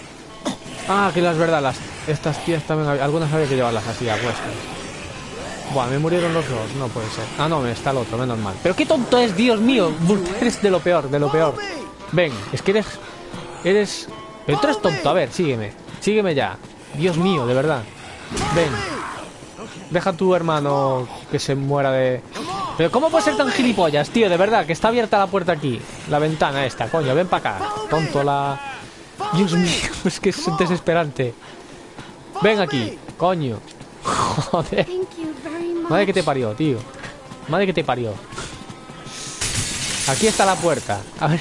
Ah, que las verdad, las, estas tías también algunas había que llevarlas así a cuestas. Buah, me murieron los dos, no puede ser. Ah, no, está el otro, menos mal. Pero qué tonto es, Dios mío. <laughs> Eres de lo peor, de lo peor. Ven, es que eres. Eres. Pero tú eres tonto, a ver, sígueme. Sígueme ya. Dios mío, de verdad. Ven. Deja a tu hermano que se muera de. Pero ¿cómo puede ser tan gilipollas, tío? De verdad, que está abierta la puerta aquí. La ventana esta, coño, ven para acá. Tonto la. Dios mío, es que es desesperante. Ven aquí, coño. <laughs> Joder. Madre que te parió, tío. Madre que te parió. Aquí está la puerta. A ver.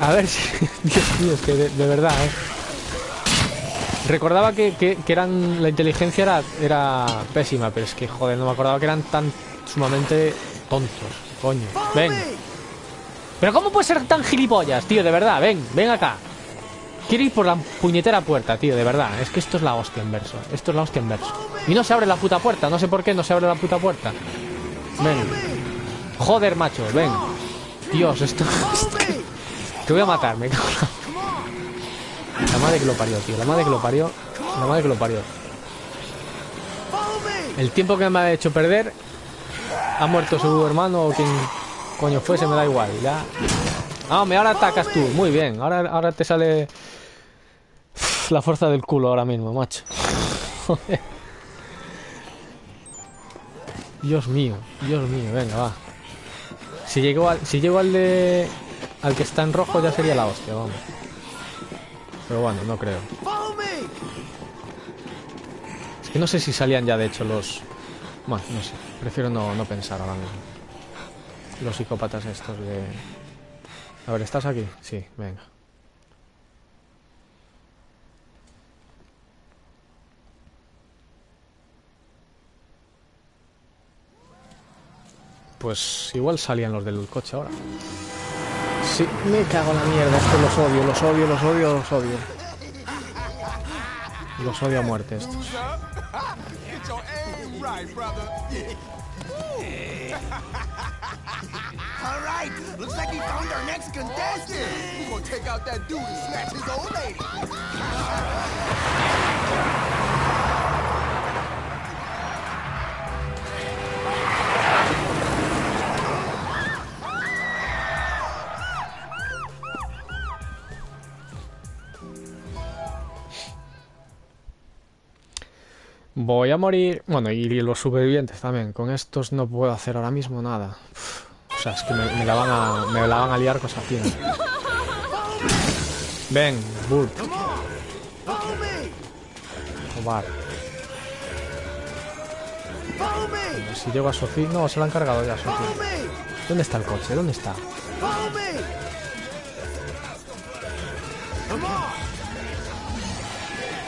A ver si. <laughs> Dios mío, es que de, de verdad, eh. Recordaba que, que- que eran. La inteligencia era, era pésima, pero es que, joder, no me acordaba que eran tan sumamente tontos. Coño. Ven. Pero ¿cómo puede ser tan gilipollas, tío? De verdad, ven, ven acá. Quiero ir por la puñetera puerta, tío, de verdad. Es que esto es la hostia en verso. Esto es la hostia en verso. Y no se abre la puta puerta. No sé por qué no se abre la puta puerta. Ven. Joder, macho, ven. Dios, esto... <laughs> Te voy a matar, me cago. La madre que lo parió, tío. La madre que lo parió. La madre que lo parió. El tiempo que me ha hecho perder... Ha muerto su hermano o quien coño fuese, me da igual. Ya... Ah, me ahora atacas tú. Muy bien. Ahora, ahora te sale... La fuerza del culo ahora mismo, macho. <laughs> Dios mío, Dios mío, venga, va. Si llego al, si llego al de. al que está en rojo ya sería la hostia, vamos. Pero bueno, no creo. Es que no sé si salían ya de hecho los. Bueno, no sé. Prefiero no, no pensar ahora mismo. Los psicópatas estos de... A ver, ¿estás aquí? Sí, venga. Pues igual salían los del coche ahora. Sí, me cago en la mierda, estos los odio, los odio, los odio, los odio. Los odio a muerte estos. All right, looks like we found our next contestant. We're gonna take out that dude and snatch his old lady. Voy a morir. Bueno, y los supervivientes también. Con estos no puedo hacer ahora mismo nada. Uf, O sea, es que me, me la, van a, me la van a liar cosas finas. Ven, me. Jobar. Me. Si llego a Sofía. No, se la han cargado ya, me. ¿Dónde está el coche? ¿Dónde está?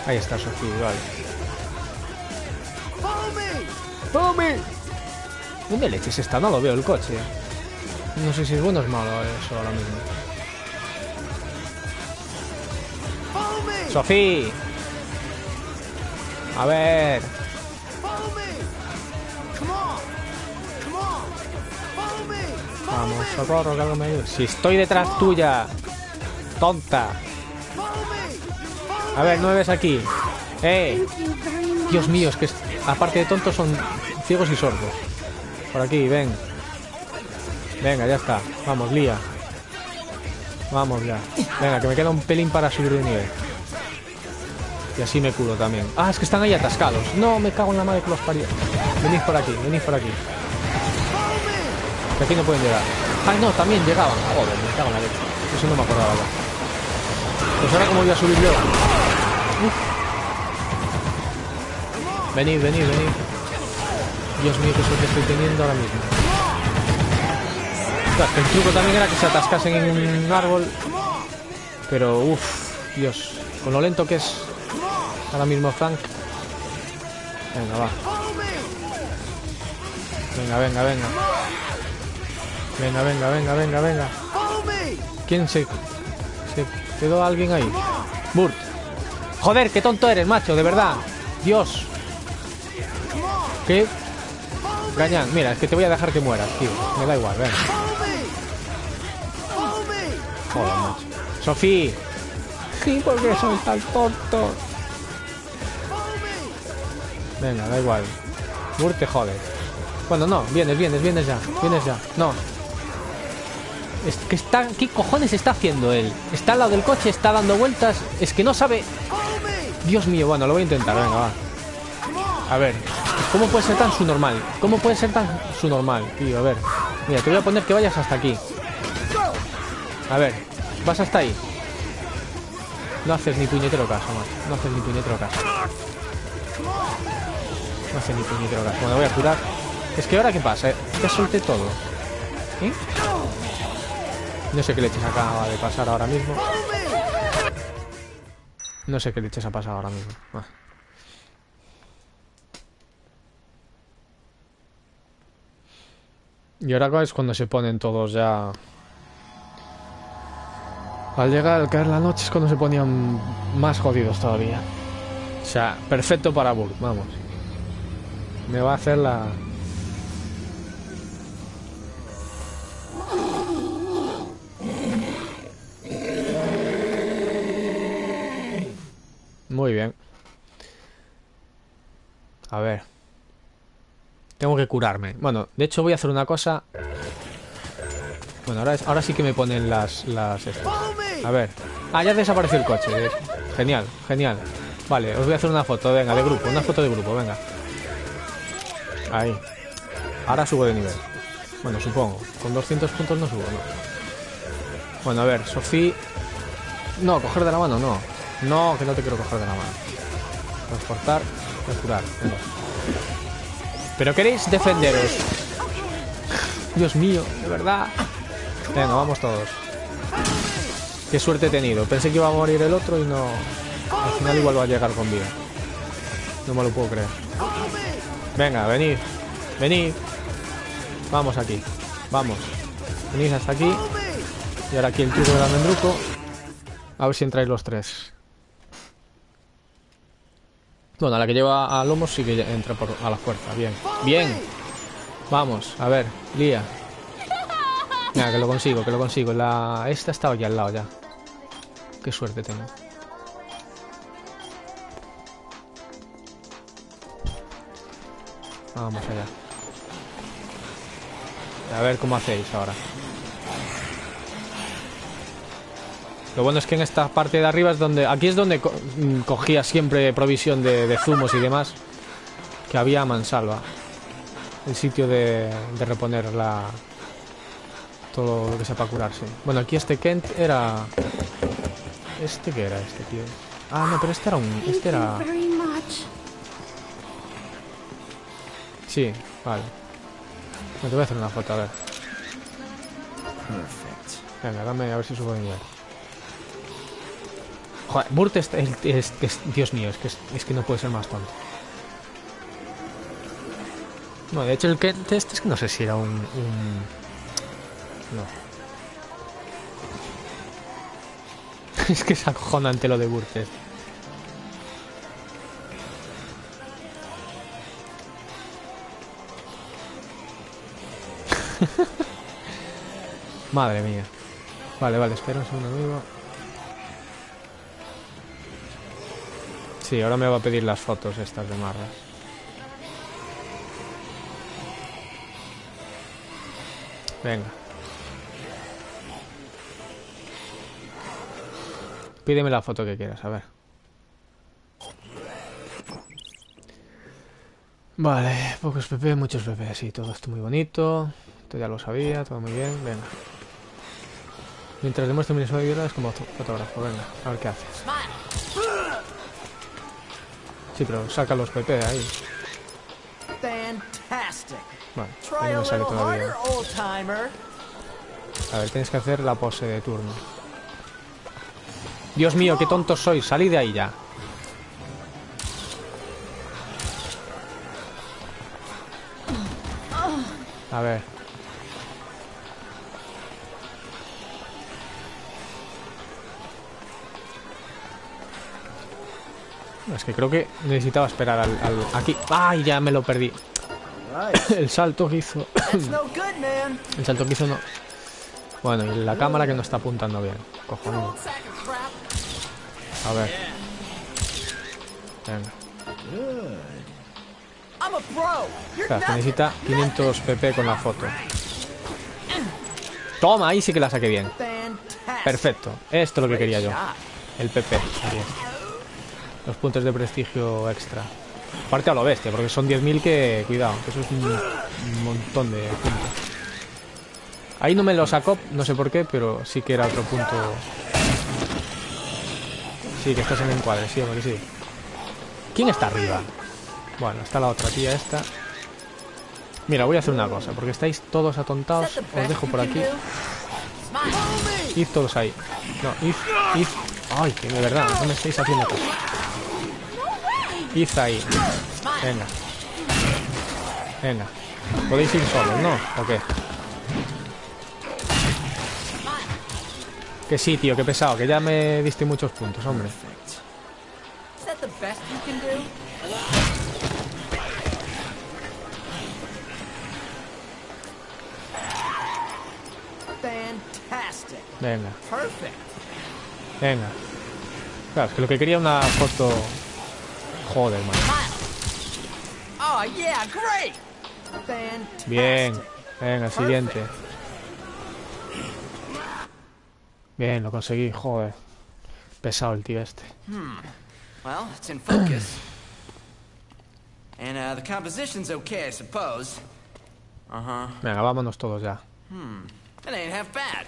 Ahí está Sofía, vale. Follow me. ¿Dónde leches está? No lo veo el coche. No sé si es bueno o es malo eso ahora mismo. ¡Sofía! A ver. Vamos, socorro, que algo me ayude. Si estoy detrás tuya. Tonta. A ver, no me ves aquí. ¡Eh! Dios mío, es que es- aparte de tontos son ciegos y sordos. Por aquí, ven. Venga, ya está. Vamos, lía. Vamos ya. Venga, que me queda un pelín para subir de nivel. Y así me curo también. Ah, es que están ahí atascados. No, me cago en la madre que los parió. Venid por aquí, venid por aquí. Que aquí no pueden llegar. Ay, no, también llegaban. Joder, me cago en la leche. Eso no me acordaba ya. Pues ahora, ¿cómo voy a subir yo? Venid, venid, venid. Dios mío, qué suerte estoy teniendo ahora mismo. El truco también era que se atascasen en un árbol. Pero, uff, Dios. Con lo lento que es ahora mismo Frank. Venga, va. Venga, venga, venga. Venga, venga, venga, venga, venga. ¿Quién se... quedó alguien ahí? Burt. Joder, qué tonto eres, macho, de verdad. Dios. ¿Qué? Gañán, mira, es que te voy a dejar que mueras, tío. Me da igual, ven. Joder. Sofía. Sí, porque soy tan tonto. Venga, da igual. Burt te jode. Bueno, no, vienes, vienes, vienes ya. Vienes ya. No. Es que está... ¿Qué cojones está haciendo él? Está al lado del coche, está dando vueltas. Es que no sabe... Dios mío, bueno, lo voy a intentar, venga, va. A ver, ¿cómo puede ser tan su normal? ¿Cómo puede ser tan su normal, tío? A ver. Mira, te voy a poner que vayas hasta aquí. A ver, vas hasta ahí. No haces ni puñetero caso, macho. No haces ni puñetero caso. No haces ni puñetero caso. Bueno, voy a curar. Es que ahora qué pasa, ¿eh? ya solté todo. ¿Eh? No sé qué leches acaba de pasar ahora mismo. No sé qué leches ha pasado ahora mismo. Ah. Y ahora es cuando se ponen todos ya... Al llegar, al caer la noche es cuando se ponían más jodidos todavía. O sea, perfecto para Burg, vamos. Me va a hacer la... Muy bien. A ver. Tengo que curarme. Bueno, de hecho voy a hacer una cosa. Bueno, ahora, sí que me ponen las... las. A ver. Ah, ya desapareció el coche. Genial, genial. Vale, os voy a hacer una foto, venga, de grupo. Una foto de grupo, venga. Ahí. Ahora subo de nivel. Bueno, supongo. Con 200 puntos no subo, ¿no? Bueno, a ver, Sofía... No, coger de la mano, no. No, que no te quiero coger de la mano. Transportar, curar. Venga. Pero queréis defenderos. Dios mío, de verdad. Venga, vamos todos. Qué suerte he tenido. Pensé que iba a morir el otro y no... Al final igual va a llegar con vida. No me lo puedo creer. Venga, venid. Venid. Vamos aquí. Vamos. Venid hasta aquí. Y ahora aquí el truco del almendruco. A ver si entráis los tres. Bueno, a la que lleva a lomos sí que entra a la fuerza. Bien. Bien. Vamos, a ver. Lía. Venga, que lo consigo, que lo consigo. La... Esta estaba aquí al lado ya. Qué suerte tengo. Vamos allá. A ver cómo hacéis ahora. Lo bueno es que en esta parte de arriba es donde... Aquí es donde mm, cogía siempre provisión de, zumos y demás. Que había mansalva. El sitio de, de reponer la... Todo lo que sea para curarse. Bueno, aquí este Kent era... ¿Este qué era este tío? Ah, no, pero este era un... Este era... Very much. Sí, vale. Me te voy a hacer una foto, a ver. Venga, dame a ver si subo de nivel. Joder, Burt es, es- es- es- Dios mío, es que, es, es que no puede ser más tonto. No, de hecho el Kent este es que no sé si era un... un... No. <laughs> es que es acojonante lo de Burt este. <laughs> Madre mía. Vale, vale, espera un segundo, amigo. Sí, ahora me va a pedir las fotos estas de marras. Venga. Pídeme la foto que quieras, a ver. Vale, pocos PP, muchos PP, sí, todo esto muy bonito. Esto ya lo sabía, todo muy bien, venga. Mientras demuestre mi habilidad es como fo- fotógrafo, venga, a ver qué haces. Sí, pero saca los PP de ahí. Vale, ahí no sale little todavía. A ver, tienes que hacer la pose de turno. Dios mío, qué tontos sois, salid de ahí ya. A ver. Es que creo que necesitaba esperar al, al- aquí. ¡Ay! Ya me lo perdí. <coughs> El salto que hizo. <coughs> El salto que hizo no. Bueno, y la cámara que no está apuntando bien. Cojonudo. A ver. Venga. Espera, nothing. necesita 500 PP con la foto. Toma, ahí sí que la saqué bien. Perfecto. Esto es lo que quería yo. El PP. Los puntos de prestigio extra. Aparte a lo bestia, porque son 10.000 que... Cuidado, que eso es un, un montón de puntos. Ahí no me lo sacó, no sé por qué, pero sí que era otro punto... Sí, que estás en encuadre, sí, porque sí. ¿Quién está arriba? Bueno, está la otra tía esta. Mira, voy a hacer una cosa, porque estáis todos atontados. Os dejo por aquí. Id todos ahí. No, id, id. Ay, que de verdad, no me estáis haciendo caso. Id ahí. Venga. Venga. Podéis ir solos, ¿no? ¿O qué? Que sí, tío, que pesado, que ya me diste muchos puntos, hombre. Is that the best you can do? Fantastic. Venga, Perfect. venga. Claro, es que lo que quería una foto. Joder, man. Oh, yeah, great. Fantastic. Bien. Venga, siguiente. Bien, lo conseguí, joder. Pesado el tío este. Well, it's in focus. and uh, the composition's okay, I suppose. Uh huh. Venga, vámonos todos ya. That ain't half bad.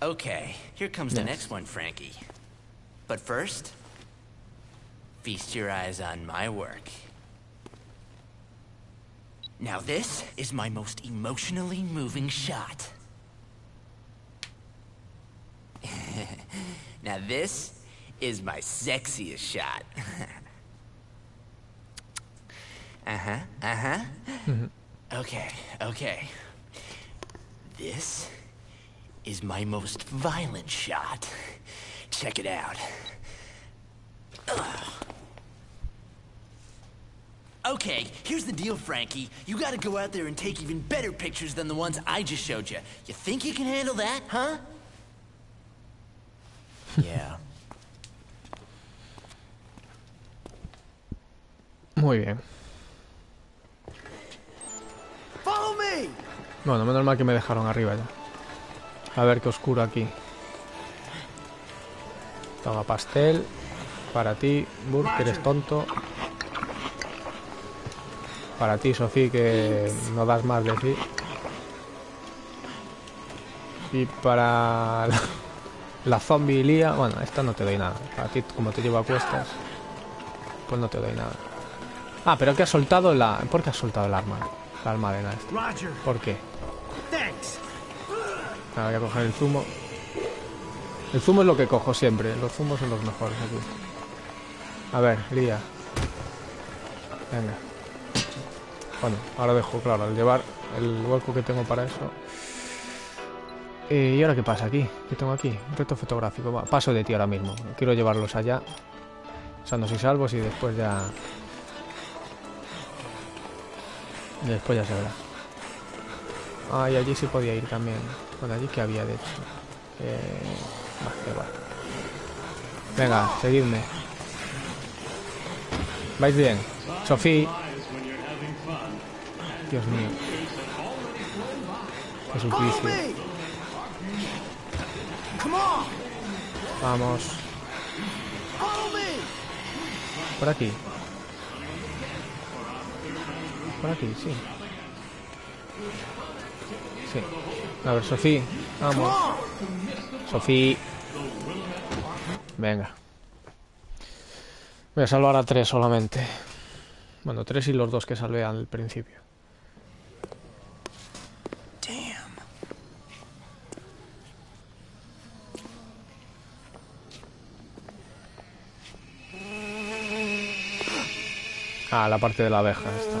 Okay, here comes the next one, Frankie. But first, Feast your eyes on my work. Now this is my most emotionally moving shot. <laughs> now this is my sexiest shot. <laughs> uh-huh, uh-huh. okay, okay. This is my most violent shot. Check it out. Ugh. Okay, here's the deal, Frankie. You gotta go out there and take even better pictures than the ones I just showed you. You think you can handle that, huh? <laughs> yeah. Muy bien. Follow me! Bueno, menos mal que me dejaron arriba ya. A ver qué oscuro aquí. Toma pastel. Para ti, Burke, que eres tonto. Para ti, Sofía, que no das más de sí. Y para la, la zombie Lía, bueno, esta no te doy nada. Para ti, como te llevo a cuestas, pues no te doy nada. Ah, pero que ha soltado la... ¿Por qué ha soltado el arma? La almadena esta. ¿Por qué? Ahora voy a coger el zumo. El zumo es lo que cojo siempre. Los zumos son los mejores aquí. A ver, Lía. Venga. Bueno, ahora dejo claro, al llevar el hueco que tengo para eso. ¿Y ahora qué pasa aquí? ¿Qué tengo aquí? Un reto fotográfico. Paso de ti ahora mismo. Quiero llevarlos allá. Sanos y salvos y después ya... después ya se verá. Ah, y allí sí podía ir también. Bueno, allí que había, de hecho. Eh... igual. Venga, seguidme. ¿Vais bien? Sofía. Dios mío. Qué suplicio. Vamos. Por aquí. Por aquí, sí. Sí. A ver, Sofía. Vamos. Sofía. Venga. Voy a salvar a tres solamente. Bueno, tres y los dos que salvé al principio. Ah, la parte de la abeja esta.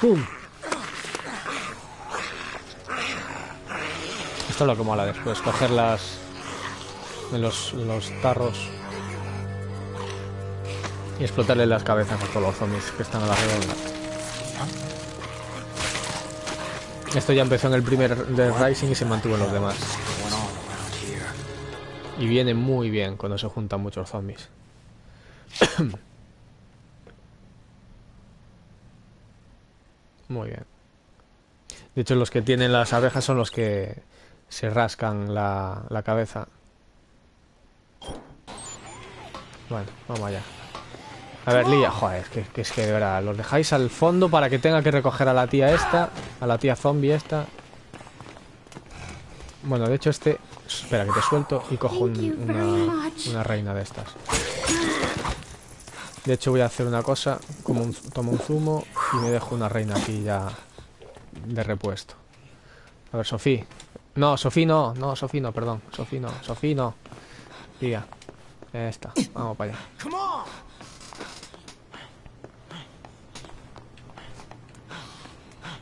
¡Pum! Esto es lo que mola después, cogerlas en los, los tarros y explotarle las cabezas a todos los zombies que están a la redonda. Esto ya empezó en el primer de Rising y se mantuvo en los demás. Y viene muy bien cuando se juntan muchos zombies. <coughs> muy bien. De hecho, los que tienen las abejas son los que se rascan la, la cabeza. Bueno, vamos allá. A ver, Lía, joder, que, que es que de verdad, los dejáis al fondo para que tenga que recoger a la tía esta, a la tía zombie esta. Bueno, de hecho este... Espera, que te suelto y cojo un- una, reina de estas. De hecho voy a hacer una cosa, como un, tomo un zumo y me dejo una reina aquí ya de repuesto. A ver, Sofía. No, Sofía no, no, Sofía no, perdón. Sofía no, Sofía no. Lía. Esta, vamos para allá. Come on!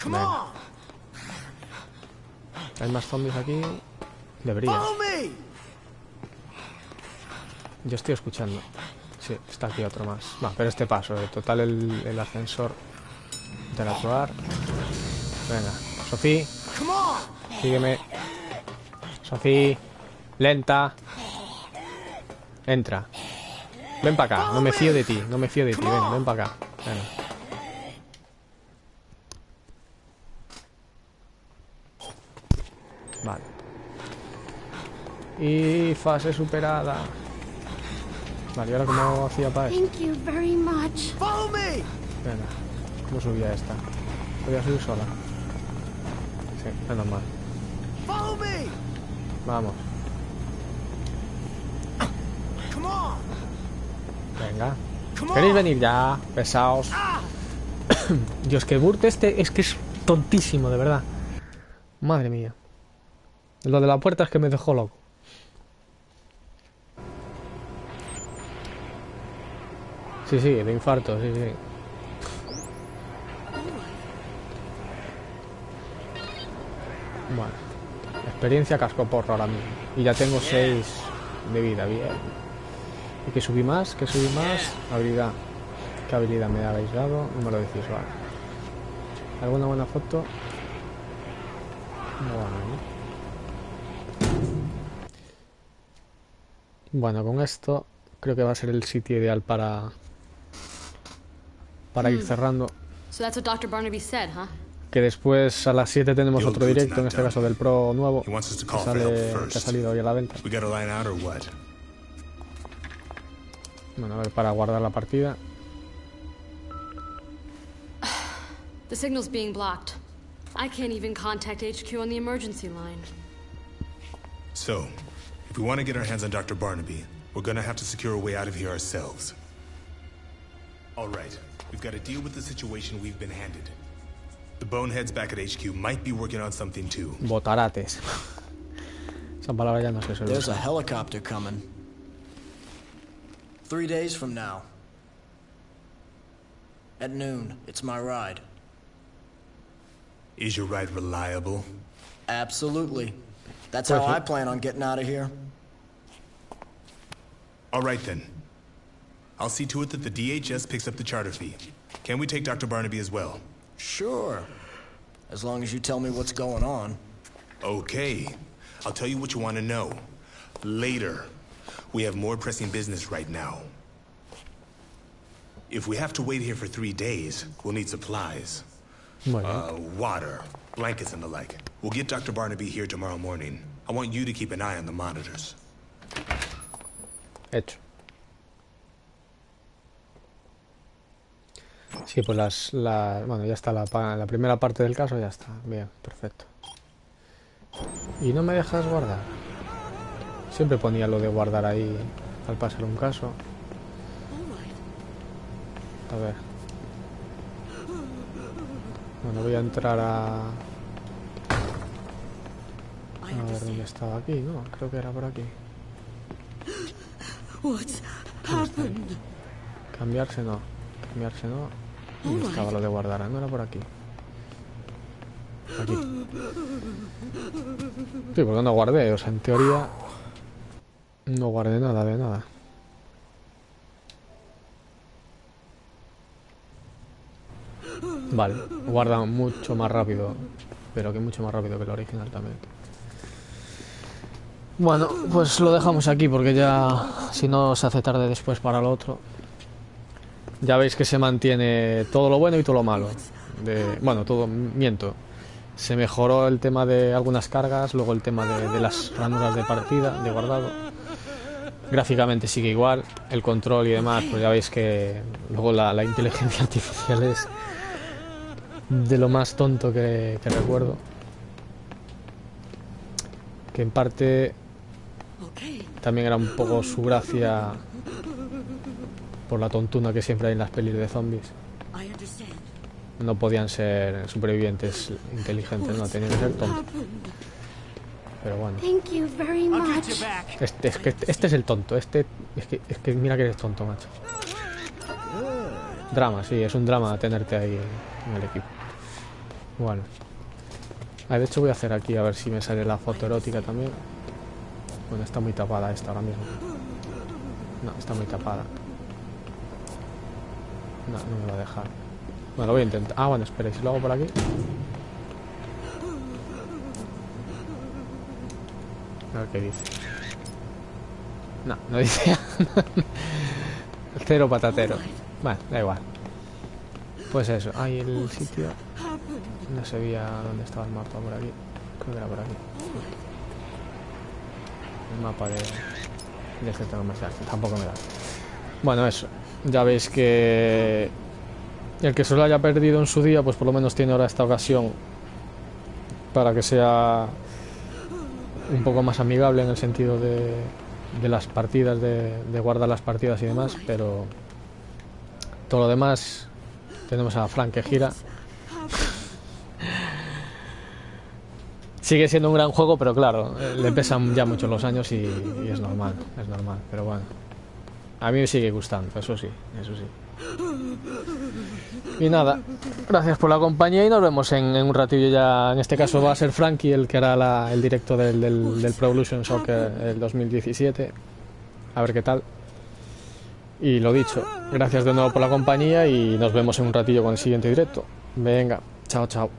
Come Venga. ¿Hay más zombies aquí? Debería. Yo estoy escuchando. Sí, está aquí otro más. No, pero este paso, de total el, el ascensor. Interactuar. Venga, Sofía, sígueme. Sofía, lenta. Entra. Ven para acá, no me fío de ti, no me fío de ti. Ven, ven para acá. Venga. Vale. Y fase superada. Vale, ¿y ahora cómo hacía para eso? Thank you very much. Follow me! Venga, ¿cómo subía esta? Podía subir sola. Sí, menos mal. Follow me. Vamos. Come on. Venga. ¿Queréis venir ya? Pesaos. <coughs> Dios, que Burt este es que es tontísimo, de verdad. Madre mía. Lo de la puerta es que me dejó loco. Sí, sí, de infarto, sí, sí. Bueno, experiencia cascoporro ahora mismo. Y ya tengo 6 de vida, bien. Y que subí más, que subí más. Habilidad. ¿Qué habilidad me habéis dado? No me lo decís, vale. ¿Alguna buena foto? Bueno. Bueno, con esto creo que va a ser el sitio ideal para para ir cerrando. So that's what Dr. Barnaby said, huh? Que después a las 7 tenemos otro directo, en este caso del Pro nuevo, que, sale, que ha salido hoy a la venta. We gotta line out or what? Bueno, a ver, para guardar la partida. <sighs> The signal's being blocked. I can't even contact HQ on the emergency line. So, if we want to get our hands on Dr. Barnaby, we're gonna have to secure a way out of here ourselves. All right, we've got to deal with the situation we've been handed. The boneheads back at HQ might be working on something too. Botarates. Esa palabra ya no sé si There's a helicopter coming. Three days from now. At noon, it's my ride. Is your ride reliable? Absolutely. That's how I plan on getting out of here. All right then. I'll see to it that the DHS picks up the charter fee. Can we take Dr. Barnaby as well? Sure. As long as you tell me what's going on. Okay. I'll tell you what you want to know. Later. We have more pressing business right now. If we have to wait here for three days, we'll need supplies. Muy. Uh, water, blankets, and the like. We'll get Dr. Barnaby here tomorrow morning. I want you to keep an eye on the monitors. Hecho. Sí, pues las, la- bueno, ya está la, la primera parte del caso, ya está. Bien, perfecto. Y no me dejas guardar. Siempre ponía lo de guardar ahí al pasar un caso. A ver. Bueno, voy a entrar a... A ver dónde estaba aquí, ¿no? Creo que era por aquí. What's happened? Cambiarse no. Cambiarse no. ¿Dónde estaba lo de guardar? No era por aquí. Aquí. Sí, porque no guardé. O sea, en teoría... No guardé nada de nada. Vale. Guarda mucho más rápido. Pero que mucho más rápido que el original también. Bueno, pues lo dejamos aquí porque ya... Si no se hace tarde después para lo otro. Ya veis que se mantiene todo lo bueno y todo lo malo. De, bueno, todo, miento. Se mejoró el tema de algunas cargas, luego el tema de, las ranuras de partida, de guardado. Gráficamente sigue igual, el control y demás, pues ya veis que luego la, inteligencia <laughs> artificial es de lo más tonto que, recuerdo. Que en parte. También era un poco su gracia por la tontuna que siempre hay en las pelis de zombies. No podían ser supervivientes inteligentes, no, tenían que ser tontos. Pero bueno, este, es que este, este es el tonto, este es que, es que mira que eres tonto, macho. Drama, sí, es un drama tenerte ahí en el equipo. Bueno. Ah, de hecho voy a hacer aquí a ver si me sale la foto erótica también. Bueno, está muy tapada esta ahora mismo. No, está muy tapada. No, no me va a dejar. Bueno, lo voy a intentar. Ah, bueno, espera, ¿y si lo hago por aquí? A ver qué dice. No, no dice. <laughs> Cero patatero. Bueno, da igual. Pues eso, ahí el sitio. No sabía dónde estaba el mapa por aquí. Creo que era por aquí. Mapa de, del centro comercial. Tampoco me da. Bueno, eso. Ya veis que el que se lo haya perdido en su día, pues por lo menos tiene ahora esta ocasión para que sea un poco más amigable en el sentido de, de las partidas, de, de guardar las partidas y demás, pero todo lo demás tenemos a Frank que gira. Sigue siendo un gran juego, pero claro, eh, le pesan ya mucho los años y, es normal, es normal. Pero bueno, a mí me sigue gustando, eso sí, eso sí. Y nada, gracias por la compañía y nos vemos en, un ratillo ya. En este caso va a ser Frankie el que hará la- el directo del, del, del Pro Evolution Soccer el 2017. A ver qué tal. Y lo dicho, gracias de nuevo por la compañía y nos vemos en un ratillo con el siguiente directo. Venga, chao, chao.